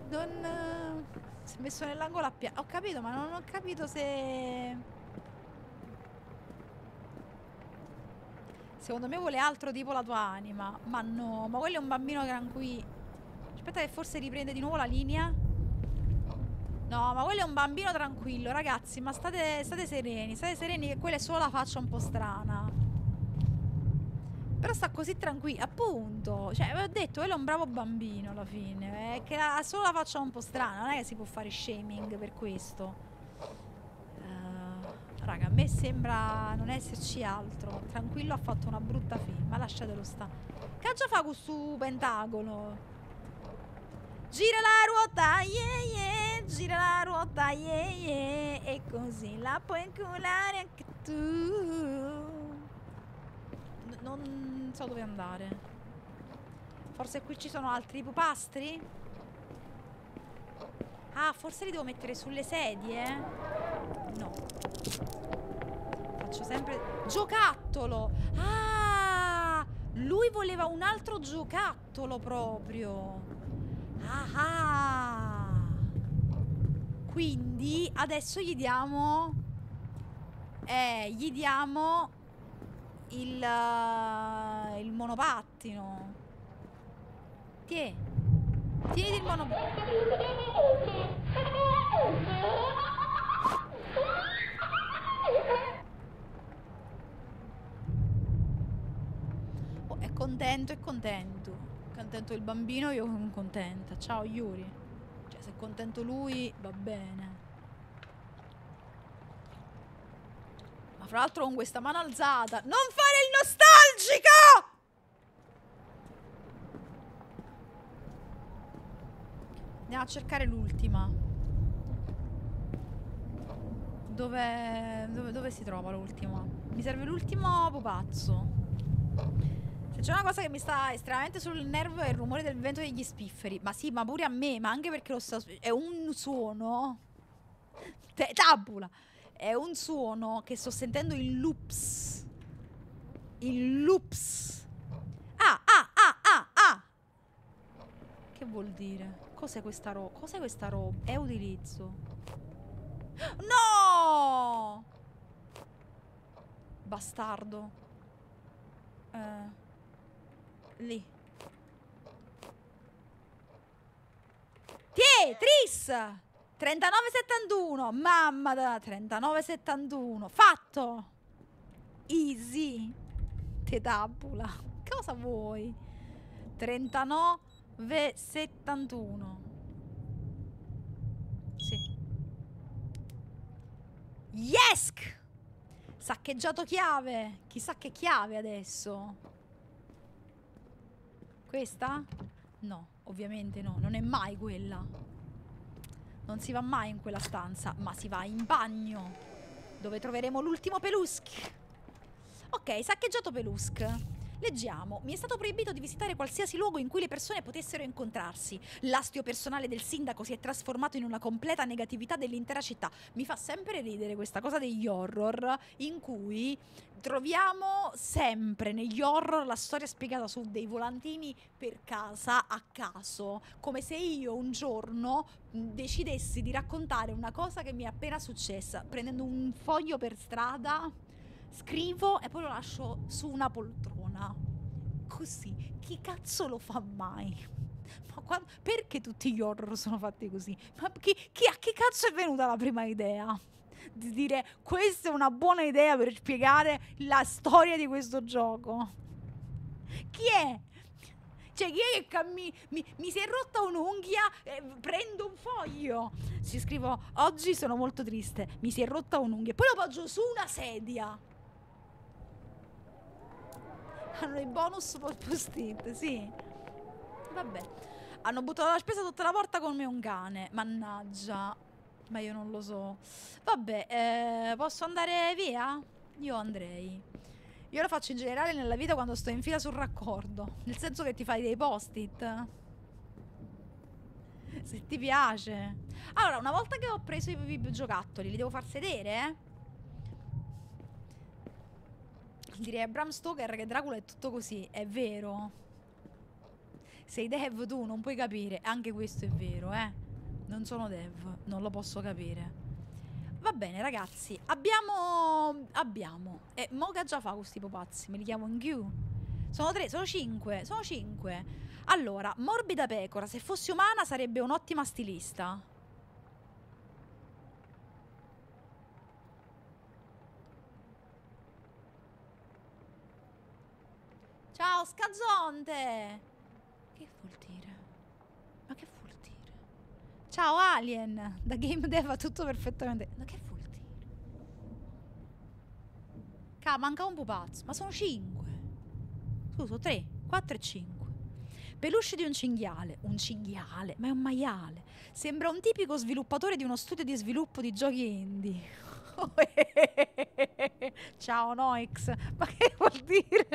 Non... eh, Si è messo nell'angolo a pia... Ho capito, ma non ho capito se... Secondo me vuole altro tipo la tua anima. Ma no, ma quello è un bambino tranquillo. Aspetta che forse riprende di nuovo la linea. No, ma quello è un bambino tranquillo, ragazzi. Ma state, state sereni, state sereni che quella è solo la faccia un po' strana. Però sta così tranquillo, appunto. Cioè, vi ho detto, quello è un bravo bambino alla fine. È che ha solo la faccia un po' strana. Non è che si può fare shaming per questo. Eh, raga, a me sembra non esserci altro. Tranquillo ha fatto una brutta fine, ma lasciatelo stare. Che già fa questo pentagono? Gira la ruota, yeah yeah, gira la ruota, yeah yeah, e così la puoi inculare anche tu. Non so dove andare. Forse qui ci sono altri pupastri? Ah, forse li devo mettere sulle sedie? No. Faccio sempre... Giocattolo! Ah! Lui voleva un altro giocattolo proprio. Ah! ah. Quindi adesso gli diamo... Eh, gli diamo il monopattino. Tieni. Tieni il monopattino. Oh, è contento, è contento. Contento il bambino, io sono contenta. Ciao Yuri. Cioè, se è contento lui, va bene. Ma fra l'altro con questa mano alzata. Non fare il nostalgico! Andiamo a cercare l'ultima. Dove, dove, dove si trova l'ultima? Mi serve l'ultimo pupazzo. Se c'è una cosa che mi sta estremamente sul nervo è il rumore del vento degli spifferi. Ma sì, ma pure a me, ma anche perché lo sta... È un suono... Te- tabula! È un suono che sto sentendo in loops. In loops. Ah, ah, ah, ah, ah! Che vuol dire? Cos'è questa roba? Cos'è questa roba? È utilizzo. No! Bastardo. Eh. Lì. Tiè, Tris! 39,71. Mamma da 39,71. Fatto. Easy. Te tabula. Cosa vuoi? 39,71. Sì. Yesk! Saccheggiato chiave. Chissà che chiave adesso. Questa? No, ovviamente no. Non è mai quella. Non si va mai in quella stanza, ma si va in bagno, dove troveremo l'ultimo Pelusk. Ok, saccheggiato Pelusk. Leggiamo, mi è stato proibito di visitare qualsiasi luogo in cui le persone potessero incontrarsi. L'astio personale del sindaco si è trasformato in una completa negatività dell'intera città. Mi fa sempre ridere questa cosa degli horror in cui troviamo sempre negli horror la storia spiegata su dei volantini per casa a caso, come se io un giorno decidessi di raccontare una cosa che mi è appena successa, prendendo un foglio per strada, scrivo e poi lo lascio su una poltrona. Così, chi cazzo lo fa mai? Ma qua- perché tutti gli horror sono fatti così? Ma chi, chi- a chi cazzo è venuta la prima idea? Di dire questa è una buona idea per spiegare la storia di questo gioco. Chi è? Cioè, chi è che cammi- mi, mi si è rotta un'unghia e prendo un foglio? Ci scrivo, oggi sono molto triste, mi si è rotta un'unghia. Poi lo poggio su una sedia. Hanno i bonus post-it, sì. Vabbè. Hanno buttato la spesa sotto la porta come un cane. Mannaggia. Ma io non lo so. Vabbè, eh, posso andare via? Io andrei. Io lo faccio in generale nella vita quando sto in fila sul raccordo. Nel senso che ti fai dei post-it. Se ti piace. Allora, una volta che ho preso i, i giocattoli, li devo far sedere, eh? Direi a Bram Stoker che Dracula è tutto così. È vero. Sei dev tu, non puoi capire. Anche questo è vero, eh. Non sono dev, non lo posso capire. Va bene, ragazzi. Abbiamo. Abbiamo. E Moga già fa questi pupazzi. Me li chiamo in Q. Sono tre, sono cinque. Sono cinque. Allora, morbida pecora, se fosse umana sarebbe un'ottima stilista. Ciao, scazzonte! Che vuol dire? Ma che vuol dire? Ciao, Alien! Da Game Dev va tutto perfettamente. Ma che vuol dire? Ca, manca un pupazzo. Ma sono cinque. Scusa, tre, quattro e cinque. Peluche di un cinghiale. Un cinghiale? Ma è un maiale. Sembra un tipico sviluppatore di uno studio di sviluppo di giochi indie. Ciao Noix, ma che vuol dire?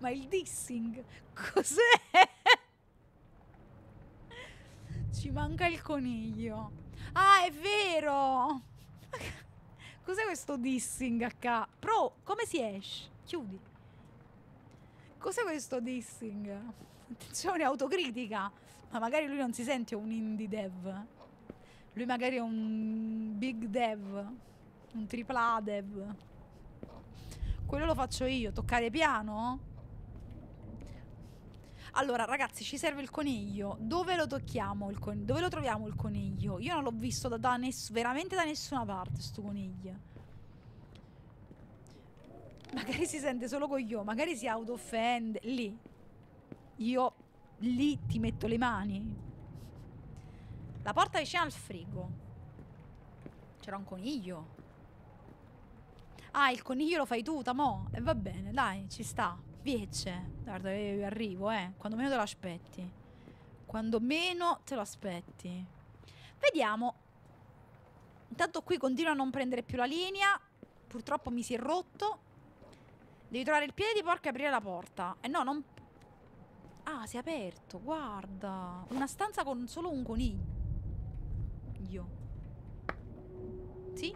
Ma il dissing cos'è? Ci manca il coniglio. Ah, è vero! Cos'è questo dissing a Pro, come si esce? Chiudi. Cos'è questo dissing? Attenzione, autocritica. Ma magari lui non si sente un indie dev. Lui magari è un big dev. Un tripla dev. Quello lo faccio io. Toccare piano? Allora, ragazzi, ci serve il coniglio. Dove lo tocchiamo il coniglio? Dove lo troviamo il coniglio? Io non l'ho visto da, da ness- veramente da nessuna parte, sto coniglio. Magari si sente solo con io, magari si auto-offende. Lì. Io lì ti metto le mani. La porta vicino al frigo. C'era un coniglio. Ah, il coniglio lo fai tu, Tamo. E va bene, dai, ci sta. Viece. Guarda, io arrivo, eh. Quando meno te lo aspetti. Quando meno te lo aspetti. Vediamo. Intanto qui continua a non prendere più la linea. Purtroppo mi si è rotto. Devi trovare il piede di porco e aprire la porta. Eh no, non... Ah, si è aperto, guarda. Una stanza con solo un coniglio. Sì?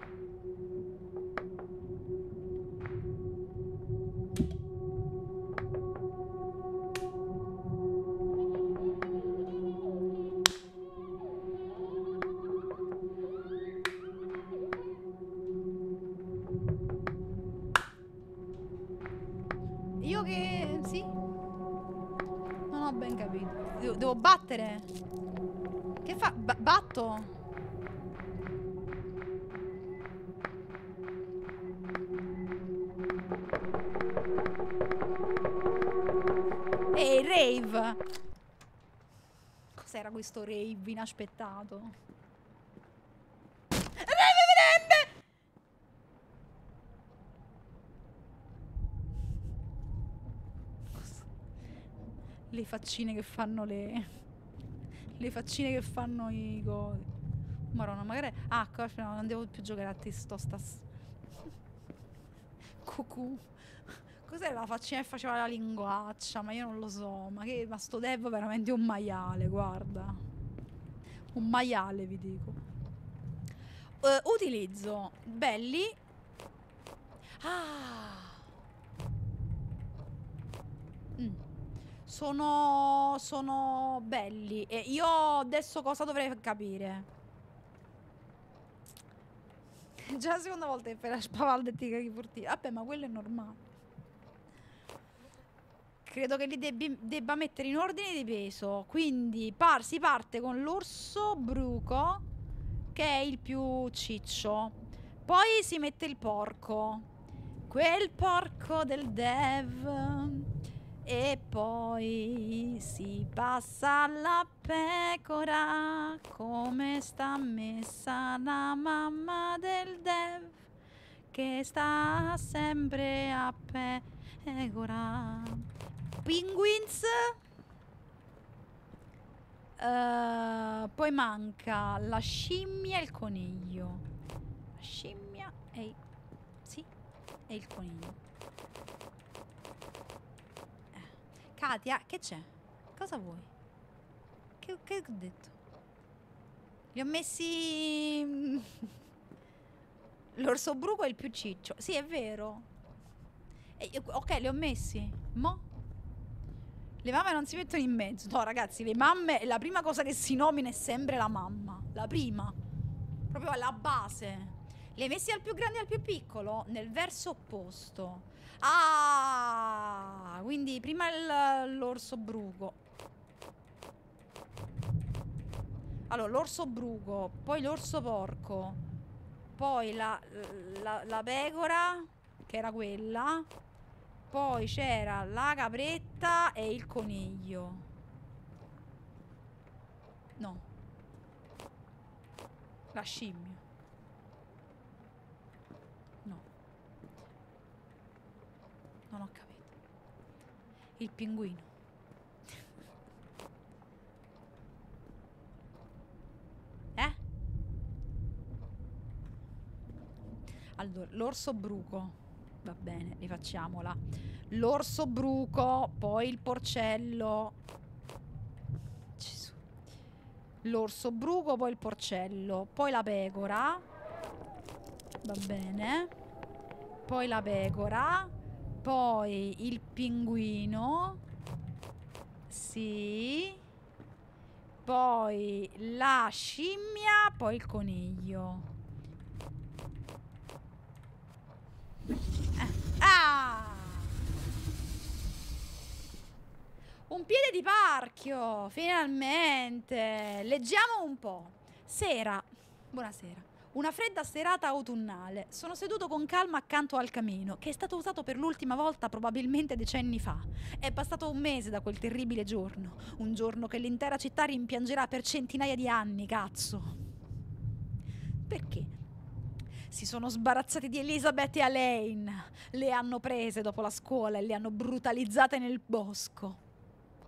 Batto? Ehi, rave! Cos'era questo rave inaspettato? Le faccine che fanno le... Le faccine che fanno i cosi. Maronna, magari... Ah, no, non devo più giocare a testo stas... Cucù. Cos'era la faccina che faceva la linguaccia? Ma io non lo so. Ma che ma sto dev veramente un maiale, guarda. Un maiale, vi dico. Eh, utilizzo belli. Ah. Mm. Sono sono belli e io adesso cosa dovrei capire? Già la seconda volta che fai la spavalda e ti caghi fortino. Vabbè, ma quello è normale. Credo che li debbi- debba mettere in ordine di peso. Quindi par- si parte con l'orso bruco, che è il più ciccio. Poi si mette il porco. Quel porco del dev. E poi si passa alla pecora. Come sta messa la mamma del dev? Che sta sempre a pecora. Penguins. Eh, poi manca la scimmia e il coniglio. La scimmia e. Sì, e il coniglio. Eh. Katia, che c'è? Cosa vuoi? Che, che ho detto? Li ho messi... L'orso bruco è il più ciccio. Sì, è vero. E ok, li ho messi. Mo? Le mamme non si mettono in mezzo. No, ragazzi, le mamme, la prima cosa che si nomina è sempre la mamma. La prima. Proprio alla base. Le hai messi al più grande e al più piccolo? Nel verso opposto. Ah! Quindi prima l'orso bruco. Allora, l'orso bruco, poi l'orso porco, poi la, la, la pecora, che era quella, poi c'era la capretta e il coniglio. No. La scimmia. No. Non ho capito. Il pinguino. Eh? Allora, l'orso bruco. Va bene, rifacciamola. l'orso bruco, poi il porcello. Gesù. L'orso bruco, poi il porcello, poi la pecora. Va bene. Poi la pecora, poi il pinguino. Sì. Poi la scimmia, poi il coniglio. Eh, Ah! Un piede di parchio, finalmente. Leggiamo un po'. Sera. Buonasera. Una fredda serata autunnale. Sono seduto con calma accanto al camino, che è stato usato per l'ultima volta probabilmente decenni fa. È passato un mese da quel terribile giorno. Un giorno che l'intera città rimpiangerà per centinaia di anni, cazzo. Perché? Si sono sbarazzati di Elizabeth e Elaine. Le hanno prese dopo la scuola e le hanno brutalizzate nel bosco.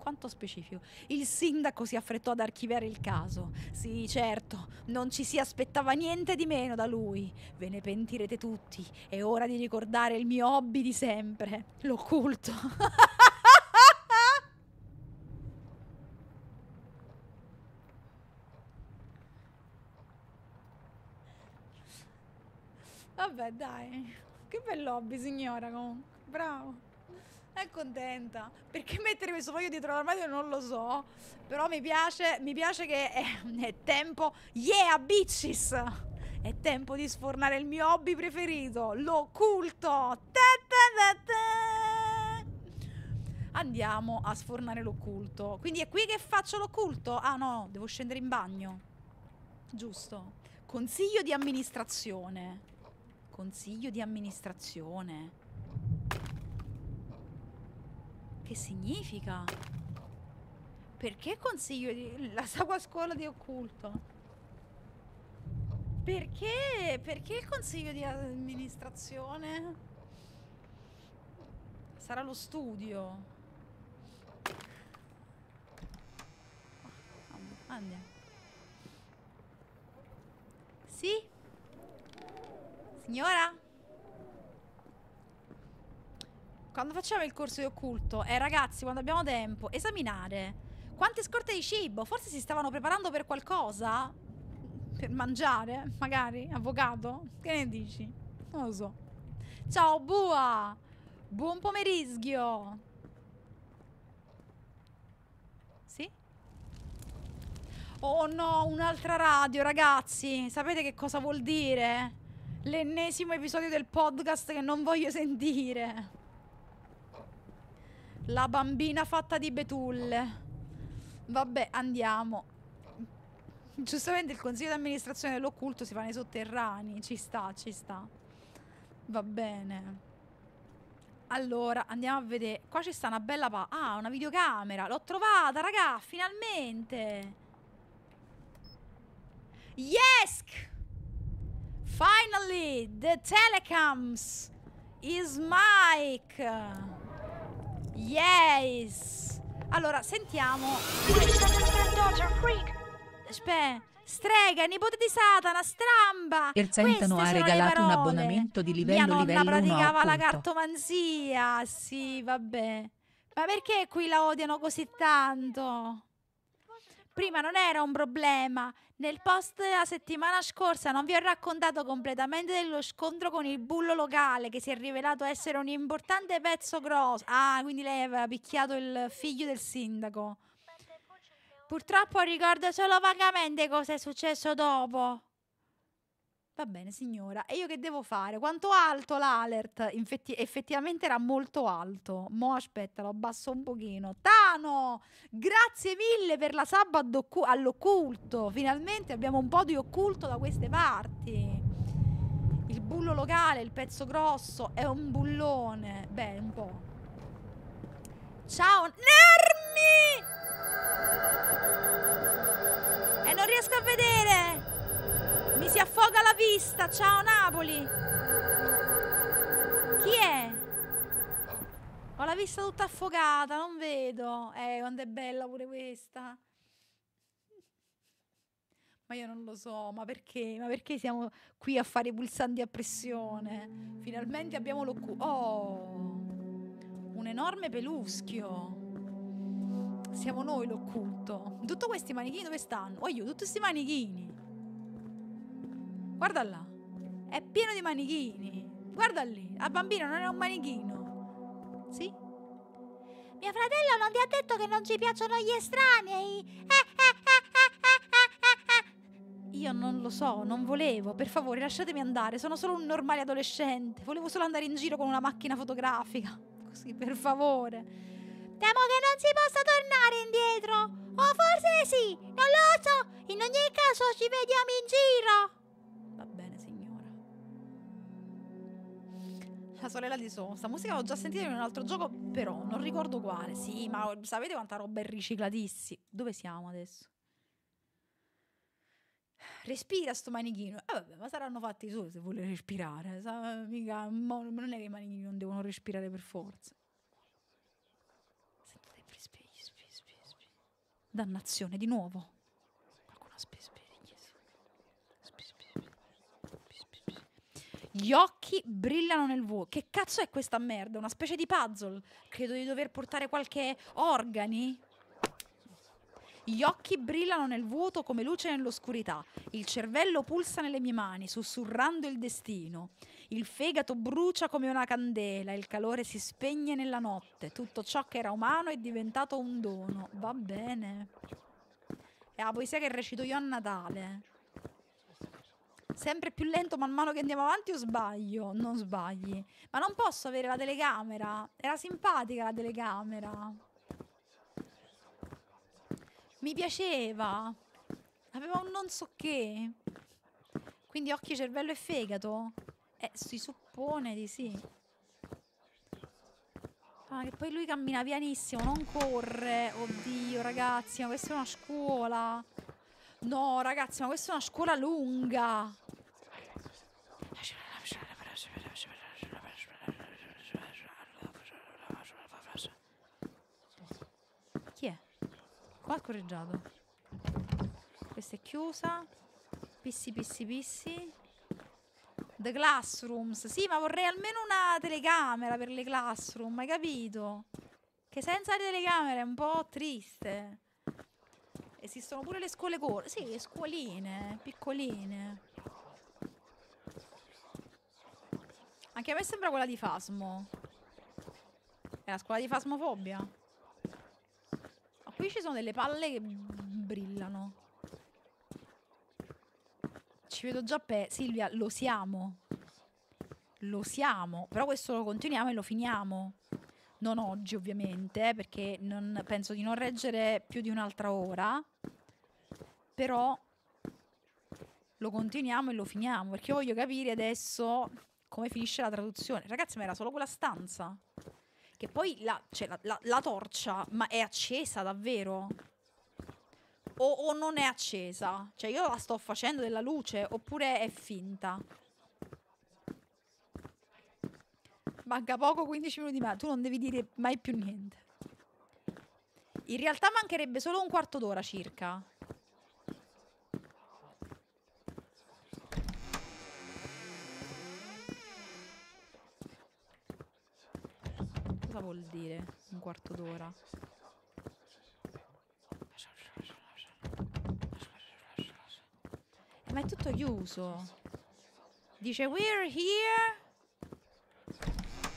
Quanto specifico. Il sindaco si affrettò ad archiviare il caso. Sì, certo, non ci si aspettava niente di meno da lui. Ve ne pentirete tutti. È ora di ricordare il mio hobby di sempre, l'occulto. Vabbè, dai. Che bel hobby, signora, comunque. Bravo. È contenta. Perché mettere questo foglio dietro l'armadio non lo so. Però mi piace, mi piace che è, è tempo. Yeah, bitches! È tempo di sfornare il mio hobby preferito, l'occulto. Andiamo a sfornare l'occulto. Quindi è qui che faccio l'occulto? Ah no, devo scendere in bagno. Giusto. Consiglio di amministrazione. Consiglio di amministrazione. Che significa? Perché consiglio di... la sagua scuola di occulto? Perché? Perché il consiglio di amministrazione? Sarà lo studio. Andiamo. Sì? Signora? Quando facciamo il corso di occulto, eh ragazzi, quando abbiamo tempo, esaminare quante scorte di cibo, forse si stavano preparando per qualcosa? Per mangiare, magari, avvocato? Che ne dici? Non lo so. Ciao, Bua! Buon pomeriggio! Sì? Oh no, un'altra radio, ragazzi! Sapete che cosa vuol dire? L'ennesimo episodio del podcast che non voglio sentire. La bambina fatta di betulle. Vabbè, andiamo. Giustamente il consiglio di amministrazione dell'occulto si fa nei sotterranei. Ci sta, ci sta. Va bene. Allora, andiamo a vedere. Qua ci sta una bella pa... Ah, una videocamera. L'ho trovata, raga, finalmente. Yes! Finally, the telecoms is Mike. Yes. Allora, sentiamo. Aspetta. Strega, nipote di Satana, stramba. Erzentano Queste ha regalato un abbonamento di Mia livello nonna livello 1 praticava la cartomanzia. Sì, vabbè. Ma perché qui la odiano così tanto? Prima non era un problema. Nel post della settimana scorsa non vi ho raccontato completamente dello scontro con il bullo locale che si è rivelato essere un importante pezzo grosso. Ah, quindi lei aveva picchiato il figlio del sindaco. Purtroppo ricordo solo vagamente cosa è successo dopo. Va bene, signora. E io che devo fare? Quanto alto l'alert? Infetti- effettivamente era molto alto. Mo' aspetta, lo abbasso un pochino. Tano! Grazie mille per la occu- all'occulto. Finalmente abbiamo un po' di occulto da queste parti. Il bullo locale, il pezzo grosso, è un bullone. Beh, un po'. Ciao, Nermi! E non riesco a vedere! Mi si affoga la vista! Ciao Napoli! Chi è? Ho la vista tutta affogata, non vedo. Eh, quando è bella pure questa. Ma io non lo so, ma perché? Ma perché siamo qui a fare i pulsanti a pressione? Finalmente abbiamo l'occulto. Oh! un enorme peluschio. Siamo noi l'occulto. Tutti questi manichini dove stanno? Oh, io, tutti questi manichini. Guarda là. È pieno di manichini. Guarda lì. La bambina non è un manichino. Sì? Mio fratello non ti ha detto che non ci piacciono gli estranei? Eh, Io non lo so, non volevo. Per favore, lasciatemi andare. Sono solo un normale adolescente. Volevo solo andare in giro con una macchina fotografica. Così, per favore. Temo che non si possa tornare indietro. O forse sì, non lo so. In ogni caso ci vediamo in giro. La sorella di So. Sta musica l'ho già sentita in un altro gioco, però non ricordo quale. Sì, ma sapete quanta roba è riciclatissima? Dove siamo adesso? Respira sto manichino. Eh vabbè, ma saranno fatti solo se vuole respirare. sa- mica, non è che i manichini non devono respirare per forza. Respiri, spiri, spiri, spiri. Dannazione, di nuovo. Gli occhi brillano nel vuoto. Che cazzo è questa merda? Una specie di puzzle. Credo di dover portare qualche organi. Gli occhi brillano nel vuoto come luce nell'oscurità. Il cervello pulsa nelle mie mani, sussurrando il destino. Il fegato brucia come una candela, il calore si spegne nella notte. Tutto ciò che era umano è diventato un dono. Va bene. È la poesia che recito io a Natale. Sempre più lento man mano che andiamo avanti o sbaglio? Non sbagli. Ma non posso avere la telecamera. Era simpatica la telecamera. Mi piaceva. Aveva un non so che. Quindi occhi, cervello e fegato? Eh, si suppone di sì. Ah, che poi lui cammina pianissimo, non corre. Oddio, ragazzi, ma questa è una scuola. No, ragazzi, ma questa è una scuola lunga. Chi è? Qua scorreggiato. Questa è chiusa. Pissi, pissi, pissi. The Classrooms. Sì, ma vorrei almeno una telecamera per le classroom, hai capito? Che senza le telecamere è un po' triste. Esistono pure le scuole corte. Sì, le scuoline, piccoline. Anche a me sembra quella di Fasmo. È la scuola di Fasmofobia. Qui ci sono delle palle che brillano. Ci vedo già pe... Silvia, lo siamo. Lo siamo. Però questo lo continuiamo e lo finiamo. Non oggi, ovviamente, eh, perché non- penso di non reggere più di un'altra ora. Però lo continuiamo e lo finiamo. Perché io voglio capire adesso come finisce la traduzione. Ragazzi, ma era solo quella stanza. Che poi la, cioè, la- la- la torcia, ma è accesa davvero? O, o non è accesa? Cioè io la sto facendo della luce oppure è finta? Manca poco, 15 minuti ma tu non devi dire mai più niente. In realtà mancherebbe solo un quarto d'ora circa. Cosa vuol dire un quarto d'ora? Eh, Ma è tutto chiuso. Dice we're here.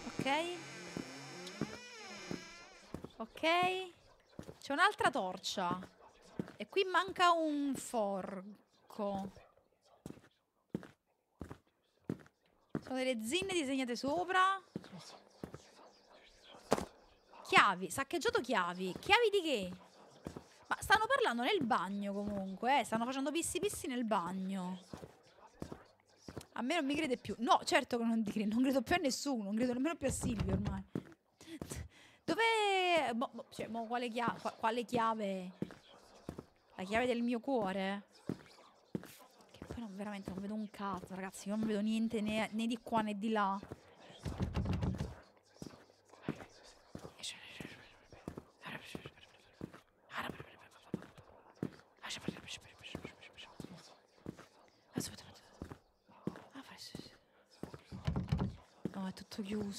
Ok. Ok. C'è un'altra torcia. E qui manca un forco. Sono delle zinne disegnate sopra. Chiavi, saccheggiato chiavi. Chiavi di che? Ma stanno parlando nel bagno comunque, eh? Stanno facendo pissi pissi nel bagno. A me non mi crede più. No, certo che non ti credo, non credo più a nessuno, non credo nemmeno più a Silvio ormai. Dove... Boh, boh, cioè, mo quale, chia- qua- quale chiave? La chiave del mio cuore? Che poi non, veramente non vedo un cazzo, ragazzi. Io non vedo niente né, né di qua né di là.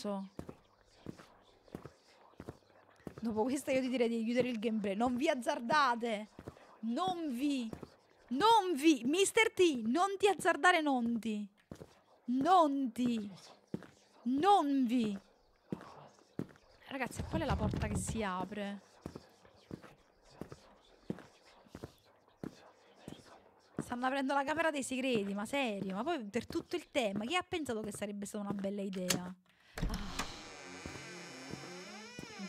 No, è tutto chiuso. Dopo questa io ti direi di chiudere il gameplay. Non vi azzardate. Non vi. Non vi. Mr. T, non ti azzardare non ti. Non ti. Non vi. Ragazzi, qual è la porta che si apre? Stanno aprendo la camera dei segreti, ma serio? Ma poi per tutto il tema, chi ha pensato che sarebbe stata una bella idea? Ah.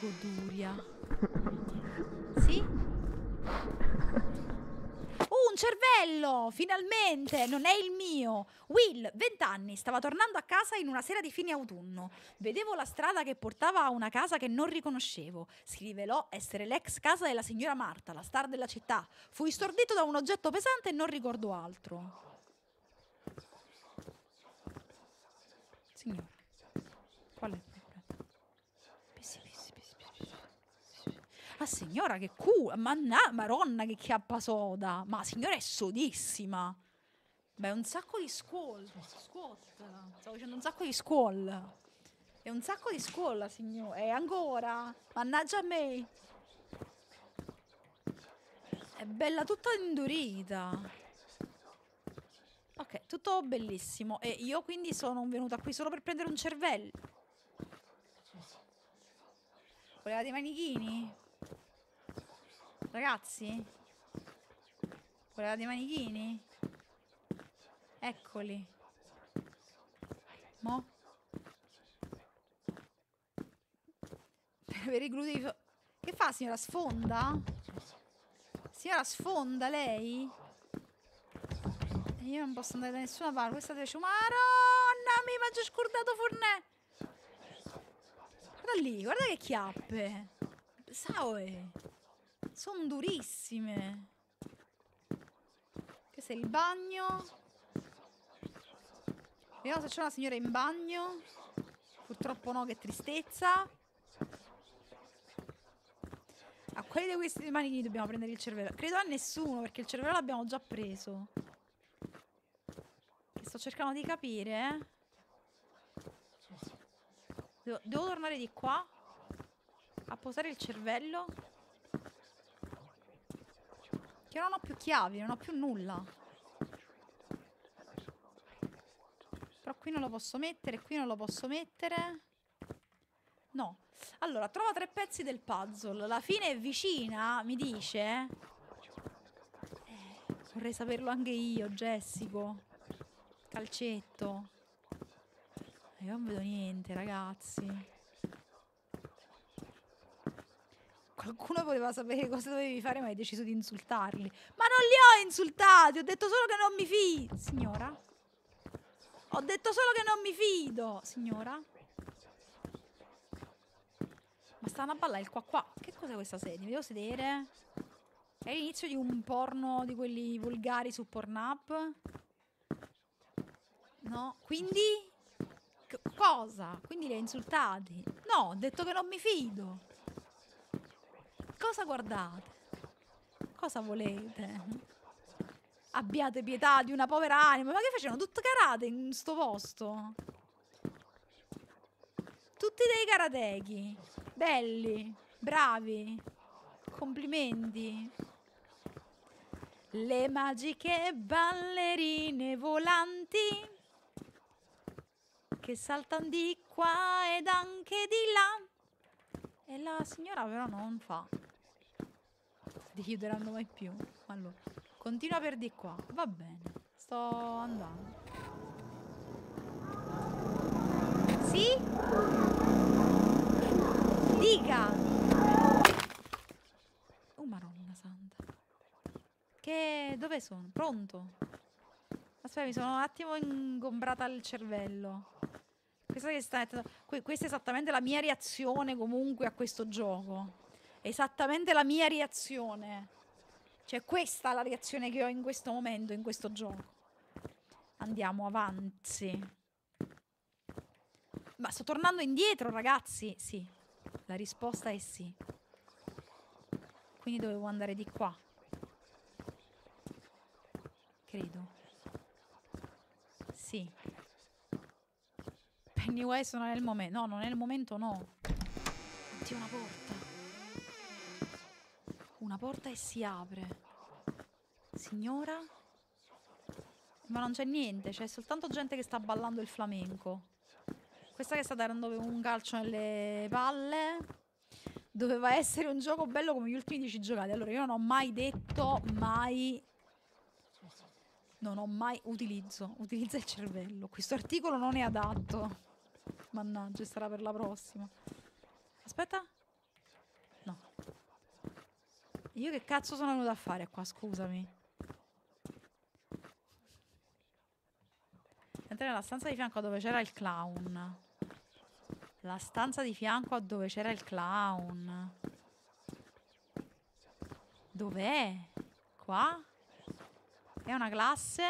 Goduria. Sì? Uh, un cervello! Finalmente! Non è il mio! Will, 20 anni, stava tornando a casa in una sera di fine autunno. Vedevo la strada che portava a una casa che non riconoscevo. Si rivelò essere l'ex casa della signora Marta, la star della città. Fui stordito da un oggetto pesante e non ricordo altro. Signora, qual è il problema? Pissi, pissi, pissi, pissi, pissi. Ma signora che culo, manna, maronna che chiappa soda. Ma signora è sodissima. Beh, un sacco di squall. Squat. Stavo dicendo un sacco di squall. È un sacco di squall la signora. E ancora. Mannaggia a me. È bella tutta indurita. Ok, tutto bellissimo. E io quindi sono venuta qui solo per prendere un cervello. Volevate i manichini? Ragazzi? Volevate i manichini? Eccoli. Mo? Per avere i glutei... Che fa signora? Sfonda? Signora sfonda lei? Io non posso andare da nessuna parte. Questa deve Maronna, mi mangio scordato fornè. Guarda lì, guarda che chiappe. Saue. Sono durissime. Questo è il bagno. Vediamo se c'è una signora in bagno. Purtroppo no, che tristezza. A quelli di questi manichini dobbiamo prendere il cervello. Credo a nessuno, perché il cervello l'abbiamo già preso. Che sto cercando di capire. eh. Devo, devo tornare di qua. A posare il cervello. Che non ho più chiavi, non ho più nulla. Però qui non lo posso mettere, qui non lo posso mettere. No. Allora, trova tre pezzi del puzzle. La fine è vicina, mi dice. Eh, vorrei saperlo anche io, Jessico. Calcetto. Eh, Io non vedo niente, ragazzi. Qualcuno voleva sapere cosa dovevi fare, ma hai deciso di insultarli. Ma non li ho insultati, ho detto solo che non mi fido. Signora? Ho detto solo che non mi fido, signora. Ma stanno a ballare il qua qua. Che cos'è questa sedia? Mi devo sedere? È l'inizio di un porno di quelli volgari su Pornhub? No? Quindi? C- cosa? Quindi li hai insultati? No, ho detto che non mi fido. Cosa guardate? Cosa volete? Abbiate pietà di una povera anima. Ma che facevano? Tutte karate in sto posto? Tutti dei karatechi. Belli, bravi. Complimenti. Le magiche ballerine volanti che saltano di qua ed anche di là. E la signora però non fa. Di chiuderanno mai più. Allora, continua per di qua. Va bene, sto andando. Sì? Dica! Oh, maronna santa. Che... dove sono? Pronto? Aspetta, mi sono un attimo ingombrata il cervello. Questa, che sta, que- questa è esattamente la mia reazione comunque a questo gioco. Esattamente la mia reazione. Cioè, questa è la reazione che ho in questo momento, in questo gioco. Andiamo avanti. Ma sto tornando indietro, ragazzi? Sì. La risposta è sì. Quindi dovevo andare di qua. Credo. Sì. Pennywise non è il momento. No, non è il momento, no. Oddio, una porta. Una porta e si apre. Signora? Ma non c'è niente, c'è soltanto gente che sta ballando il flamenco. Questa che sta dando un calcio nelle palle. Doveva essere un gioco bello come gli ultimi 10 giocati. Allora, io non ho mai detto mai. Non ho mai utilizzo. Utilizza il cervello. Questo articolo non è adatto. Mannaggia, sarà per la prossima. Aspetta. No. Io che cazzo sono venuta a fare qua, scusami. Entrare nella stanza di fianco dove c'era il clown. La stanza di fianco a dove c'era il clown. Dov'è? Qua? È una classe?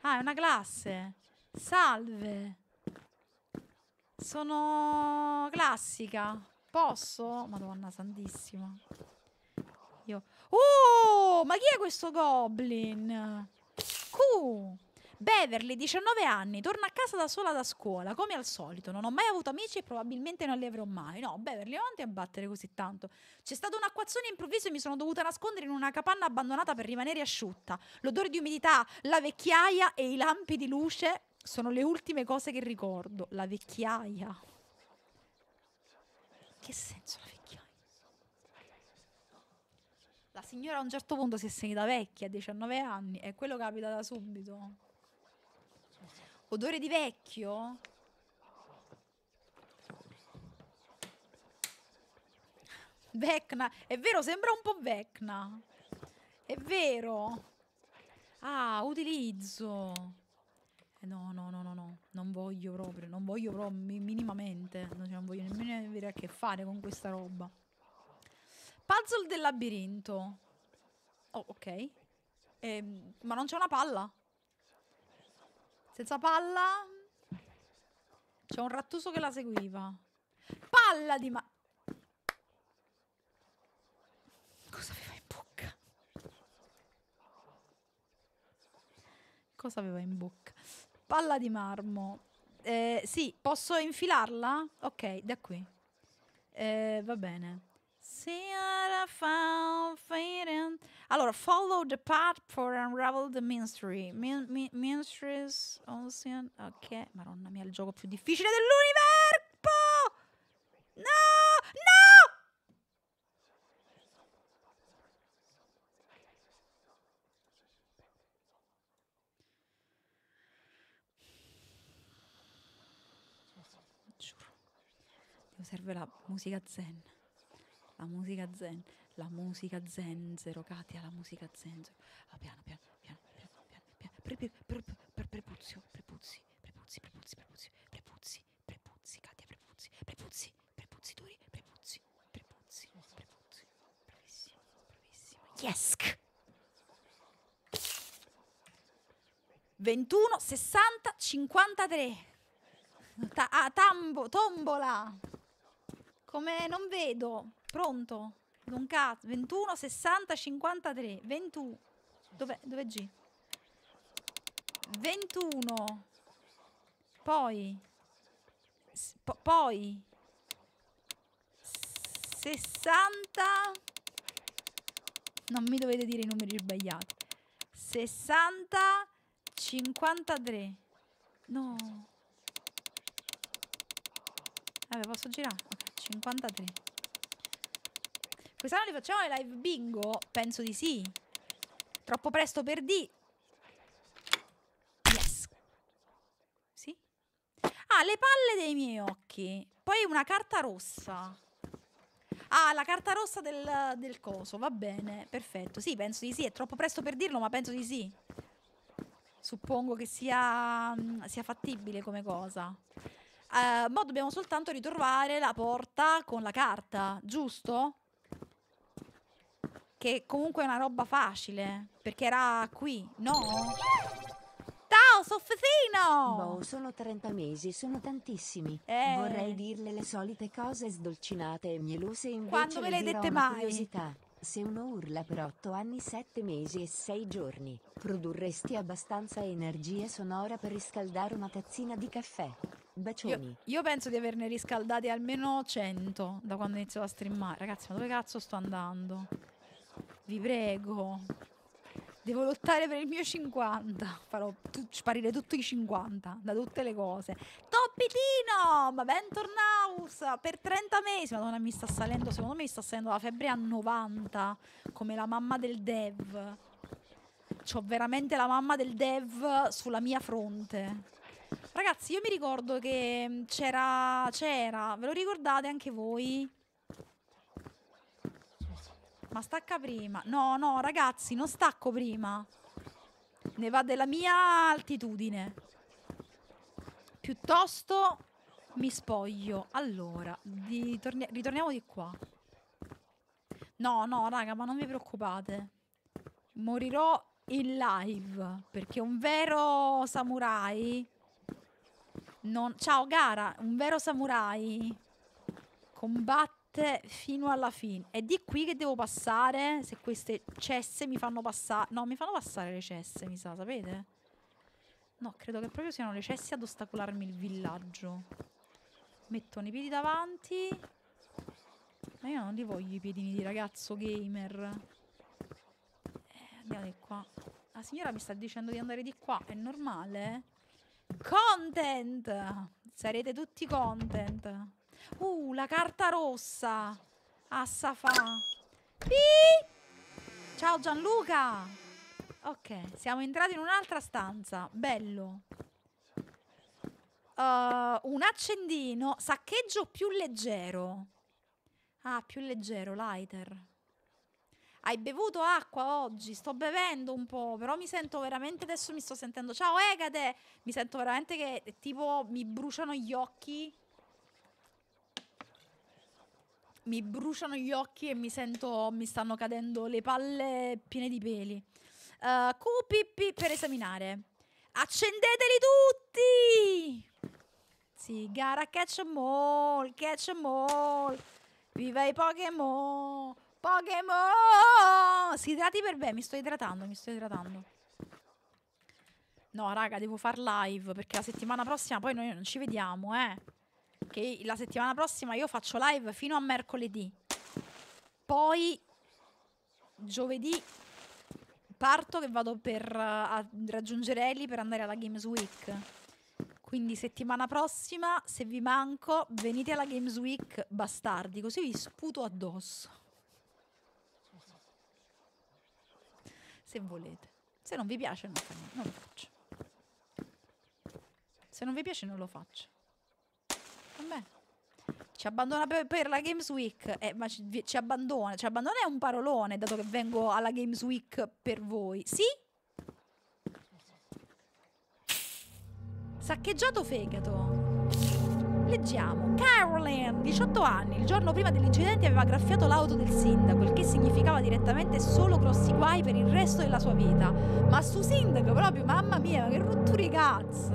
Ah, è una classe. Salve. Sono classica. Posso? Madonna santissima. Io. Oh, ma chi è questo goblin? Q. Beverly, 19 anni, torna a casa da sola da scuola, come al solito. Non ho mai avuto amici e probabilmente non li avrò mai. No, Beverly, non ti abbattere così tanto. C'è stato un acquazzone improvviso e mi sono dovuta nascondere in una capanna abbandonata per rimanere asciutta. L'odore di umidità, la vecchiaia e i lampi di luce sono le ultime cose che ricordo. La vecchiaia. Che senso la vecchiaia? La signora a un certo punto si è sentita vecchia, a 19 anni, e quello capita da subito. Odore di vecchio? Vecna, è vero, sembra un po' Vecna. È vero. Ah, utilizzo. No, no, no, no, no, non voglio proprio, non voglio proprio mi- minimamente, non, non voglio nemmeno avere a che fare con questa roba. Puzzle del labirinto. Oh, ok. Ehm, ma non c'è una palla? Senza palla c'è un rattuso che la seguiva. Palla di ma... Cosa aveva in bocca? Cosa aveva in bocca? Palla di marmo. Eh, sì, posso infilarla? Ok, da qui. Eh, va bene. Allora, follow the path for unravel the mystery. Min- mi- mysteries, ocean. Ok, madonna mia, il gioco più difficile dell'universo! No! Giuro. Devo serve la musica zen. La musica zen. La musica zenzero, Katia, la musica zenzero. Ah, piano, piano, piano, piano, piano, piano. Pre, pre, pre, pre, prepuzio, prepuzzi, prepuzzi, prepuzzi, prepuzzi, prepuzzi, prepuzzi, Katia, prepuzzi, prepuzzi, prepuzzi duri, prepuzzi, prepuzzi, prepuzzi. Bravissima, bravissima. Yes! 21, 60, 53. Ta- ah, tambo, tombola. Come non vedo. Pronto? Un cazzo. 21, 60, 53. 21. Dov'è, dov'è G? 21. Poi. Po- poi. 60. Non mi dovete dire i numeri sbagliati. 60, 53. No. Vabbè, posso girare? Ok, 53. Quest'anno li facciamo le live bingo? Penso di sì. Troppo presto per D. Yes. Sì. Ah, le palle dei miei occhi. Poi una carta rossa. Ah, la carta rossa del, del coso, va bene, perfetto. Sì, penso di sì, è troppo presto per dirlo, ma penso di sì. Suppongo che sia, mm, sia fattibile come cosa. Eh, ma dobbiamo soltanto ritrovare la porta con la carta, giusto? Che comunque è una roba facile, perché era qui, no? Ciao, Soffetino! Boh, sono 30 mesi, sono tantissimi. Eh. Vorrei dirle le solite cose sdolcinate e mielose, invece Quando me le hai dette mai? curiosità. Se uno urla per 8 anni, 7 mesi e 6 giorni, produrresti abbastanza energia sonora per riscaldare una tazzina di caffè. Bacioni. Io, io penso di averne riscaldati almeno 100 da quando inizio a streamare. Ragazzi, ma dove cazzo sto andando? Vi prego. Devo lottare per il mio 50. Farò tu- sparire tutti i 50 da tutte le cose. Toppitino! Ma bentornaus per 30 mesi. Madonna, mi sta salendo. Secondo me mi sta salendo la febbre a 90. Come la mamma del dev. C'ho veramente la mamma del dev sulla mia fronte. Ragazzi, io mi ricordo che mm, c'era. C'era. Ve lo ricordate anche voi? Ma stacca prima. No, no, ragazzi, non stacco prima. Ne va della mia altitudine. Piuttosto mi spoglio. Allora, di- torni- ritorniamo di qua. No, no, raga, ma non vi preoccupate. Morirò in live perché un vero samurai non... Ciao gara, un vero samurai combatte fino alla fine. È di qui che devo passare se queste cesse mi fanno passare... No, mi fanno passare le cesse, mi sa, sapete? No, credo che proprio siano le cesse ad ostacolarmi il villaggio. Mettono i piedi davanti. Ma io non li voglio i piedini di ragazzo gamer. Eh, andiamo di qua. La signora mi sta dicendo di andare di qua. È normale? Content! Sarete tutti content. Uh, la carta rossa. Assafà. Pi! Ciao Gianluca! Ok, siamo entrati in un'altra stanza. Bello. Uh, un accendino. Saccheggio più leggero. Ah, più leggero, lighter. Hai bevuto acqua oggi? Sto bevendo un po', però mi sento veramente adesso mi sto sentendo. Ciao Egate! Mi sento veramente che tipo mi bruciano gli occhi. Mi bruciano gli occhi e mi sento mi stanno cadendo le palle piene di peli. Uh, QPP per esaminare. Accendeteli tutti! Sì, gara catch 'em all, catch 'em all. Viva i Pokémon! Pokémon! Si idrati per me, mi sto idratando, mi sto idratando. No, raga, devo far live perché la settimana prossima poi noi non ci vediamo, eh. Che la settimana prossima io faccio live fino a mercoledì. Poi giovedì parto che vado per uh, raggiungere Ellie per andare alla Games Week. Quindi settimana prossima, se vi manco, venite alla Games Week bastardi, così vi sputo addosso. Se volete. Se non vi piace non, non lo faccio. Se non vi piace non lo faccio. Vabbè. Ci abbandona per, per la Games Week. Eh, ma ci, ci abbandona. Ci abbandona è un parolone, dato che vengo alla Games Week per voi. Sì? Saccheggiato fegato. Leggiamo. Caroline, 18 anni, il giorno prima dell'incidente aveva graffiato l'auto del sindaco, il che significava direttamente solo grossi guai per il resto della sua vita. Ma su sindaco proprio, mamma mia, che rotture cazzo.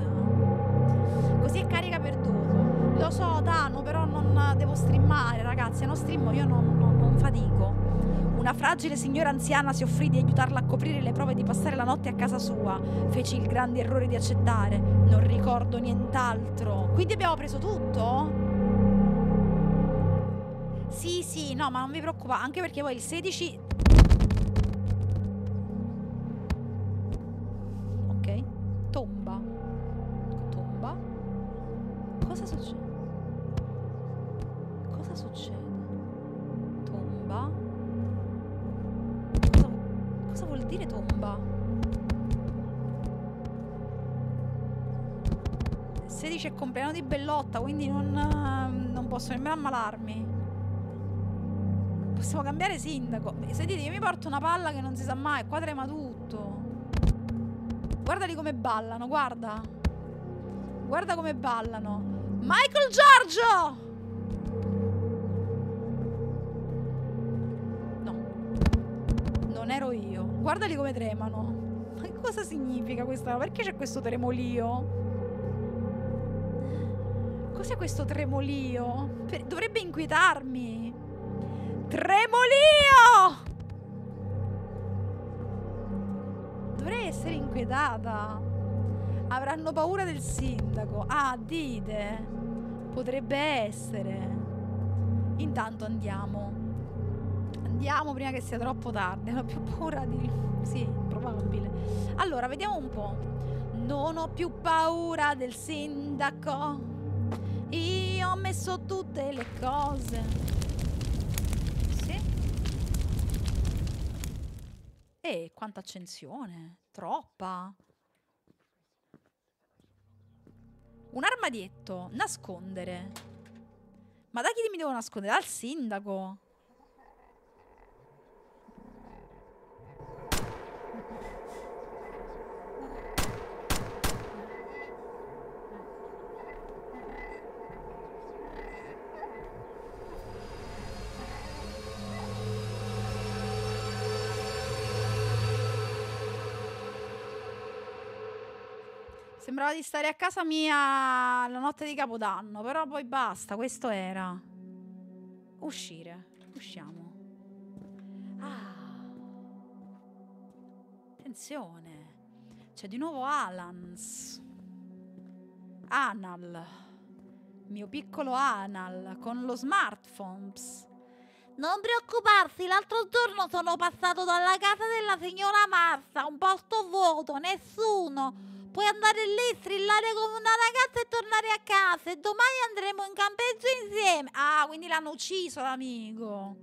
Così è carica per dopo. Lo so, Tano, però non devo streamare, ragazzi. Non streamo io non, non- non fatico. Una fragile signora anziana si offrì di aiutarla a coprire le prove di passare la notte a casa sua. Feci il grande errore di accettare. Non ricordo nient'altro. Quindi abbiamo preso tutto? Sì, sì, no, ma non vi preoccupate, anche perché poi il 16 16 è compleanno di Bellotta, quindi non, eh, non posso nemmeno ammalarmi. Possiamo cambiare sindaco. Sentite, io mi porto una palla che non si sa mai, qua trema tutto. Guardali come ballano, guarda. Guarda come ballano. Michael Giorgio! No. Non ero io. Guardali come tremano. Ma cosa significa questa? Perché c'è questo tremolio? Cos'è questo tremolio? Per- dovrebbe inquietarmi. Tremolio! Dovrei essere inquietata. Avranno paura del sindaco. Ah, dite. Potrebbe essere. Intanto andiamo Andiamo prima che sia troppo tardi. Ho più paura di. Sì, probabile. Allora, vediamo un po'. Non ho più paura del sindaco. Ho messo tutte le cose. Sì. E quanta accensione. Troppa. Un armadietto. Nascondere. Ma da chi mi devo nascondere? Dal sindaco. Sembrava di stare a casa mia la notte di Capodanno, però poi basta, questo era. Uscire, usciamo. Ah. Attenzione. C'è di nuovo Alans. Anal. Mio piccolo Anal con lo smartphone. Non preoccuparsi, l'altro giorno sono passato dalla casa della signora Marta, un posto vuoto, nessuno. Puoi andare lì, strillare come una ragazza e tornare a casa e domani andremo in campeggio insieme. Ah, quindi l'hanno ucciso l'amico.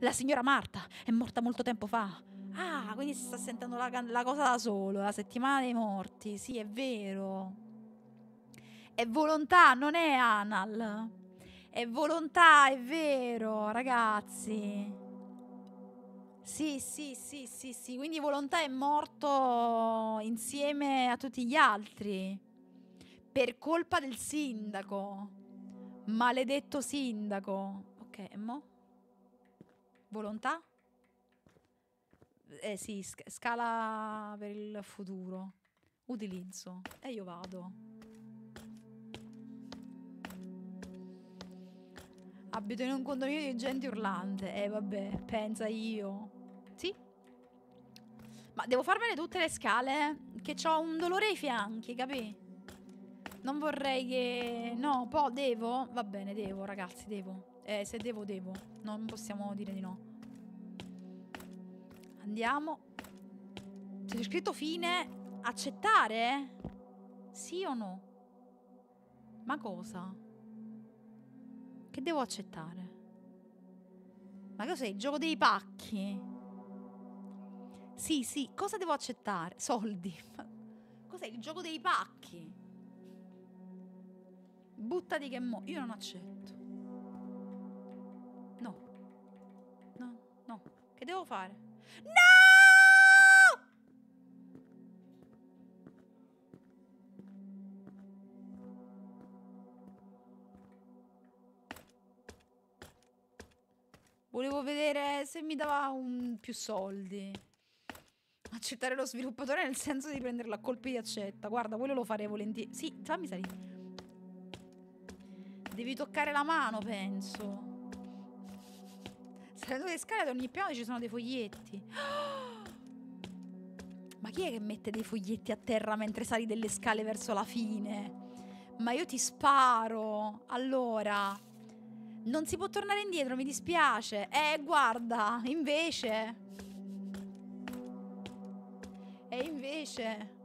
La signora Marta è morta molto tempo fa. Ah, quindi si sta sentendo la, la cosa da solo, la settimana dei morti. Sì, è vero. È volontà, non è Anal. È volontà, è vero, ragazzi. Sì, sì, sì, sì, sì. Quindi Volontà è morto insieme a tutti gli altri. Per colpa del sindaco. Maledetto sindaco. Ok, mo? Volontà? Eh sì, sc- scala per il futuro. Utilizzo. E io vado. Abito in un condominio di gente urlante. Eh vabbè, pensa io. Sì? Ma devo farmene tutte le scale? Che ho un dolore ai fianchi, capì? Non vorrei che... No, poi devo? Va bene, devo, ragazzi, devo. Eh, se devo, devo. Non possiamo dire di no. Andiamo. C'è scritto fine. Accettare? Sì o no? Ma cosa? Che devo accettare? Ma cos'è? Il gioco dei pacchi? Sì, sì, cosa devo accettare? Soldi. Cos'è? Il gioco dei pacchi? Buttati che mo... Io non accetto. No. No, no. Che devo fare? No! Volevo vedere se mi dava un più soldi. Accettare lo sviluppatore nel senso di prenderlo a colpi di accetta. Guarda, quello lo farei volentieri. Sì, fammi salire. Devi toccare la mano, penso. Salendo le scale ad ogni piano ci sono dei foglietti. Ma chi è che mette dei foglietti a terra mentre sali delle scale verso la fine? Ma io ti sparo. Allora, non si può tornare indietro, mi dispiace. Eh, guarda, invece. Invece.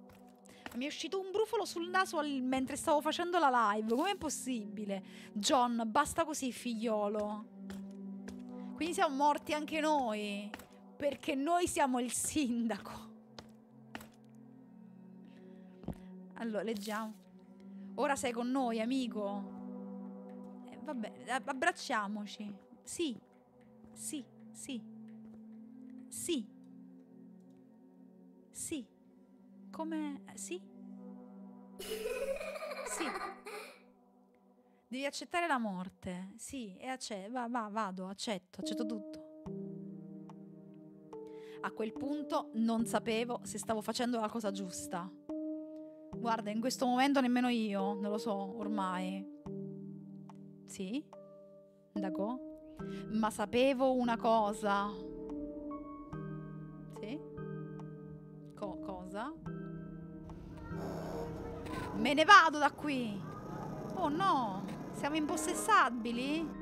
Mi è uscito un brufolo sul naso al- mentre stavo facendo la live. Com'è possibile? John, basta così, figliolo. Quindi siamo morti anche noi. Perché noi siamo il sindaco. Allora, leggiamo. Ora sei con noi, amico. Eh, vabbè, ab- abbracciamoci. Sì. Sì, sì. Sì. Sì. Come... eh, Sì? Sì. Devi accettare la morte. Sì, e accetto. Va, va, vado, accetto, accetto tutto. A quel punto non sapevo se stavo facendo la cosa giusta. Guarda, in questo momento nemmeno io, non lo so, ormai. Sì? D'accordo? Ma sapevo una cosa. Sì? Co- cosa? Me ne vado da qui. Oh no, siamo impossessabili?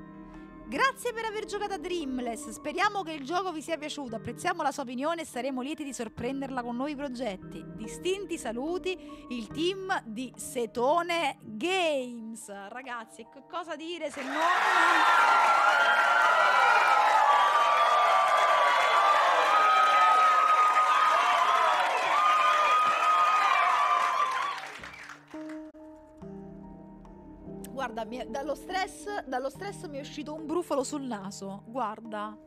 Grazie per aver giocato a Dreamless. Speriamo che il gioco vi sia piaciuto. Apprezziamo la sua opinione e saremo lieti di sorprenderla con nuovi progetti. Distinti saluti, il team di Setone Games. Ragazzi, cosa dire se non. Guarda, mi- dallo, stress, dallo stress mi è uscito un brufolo sul naso. Guarda.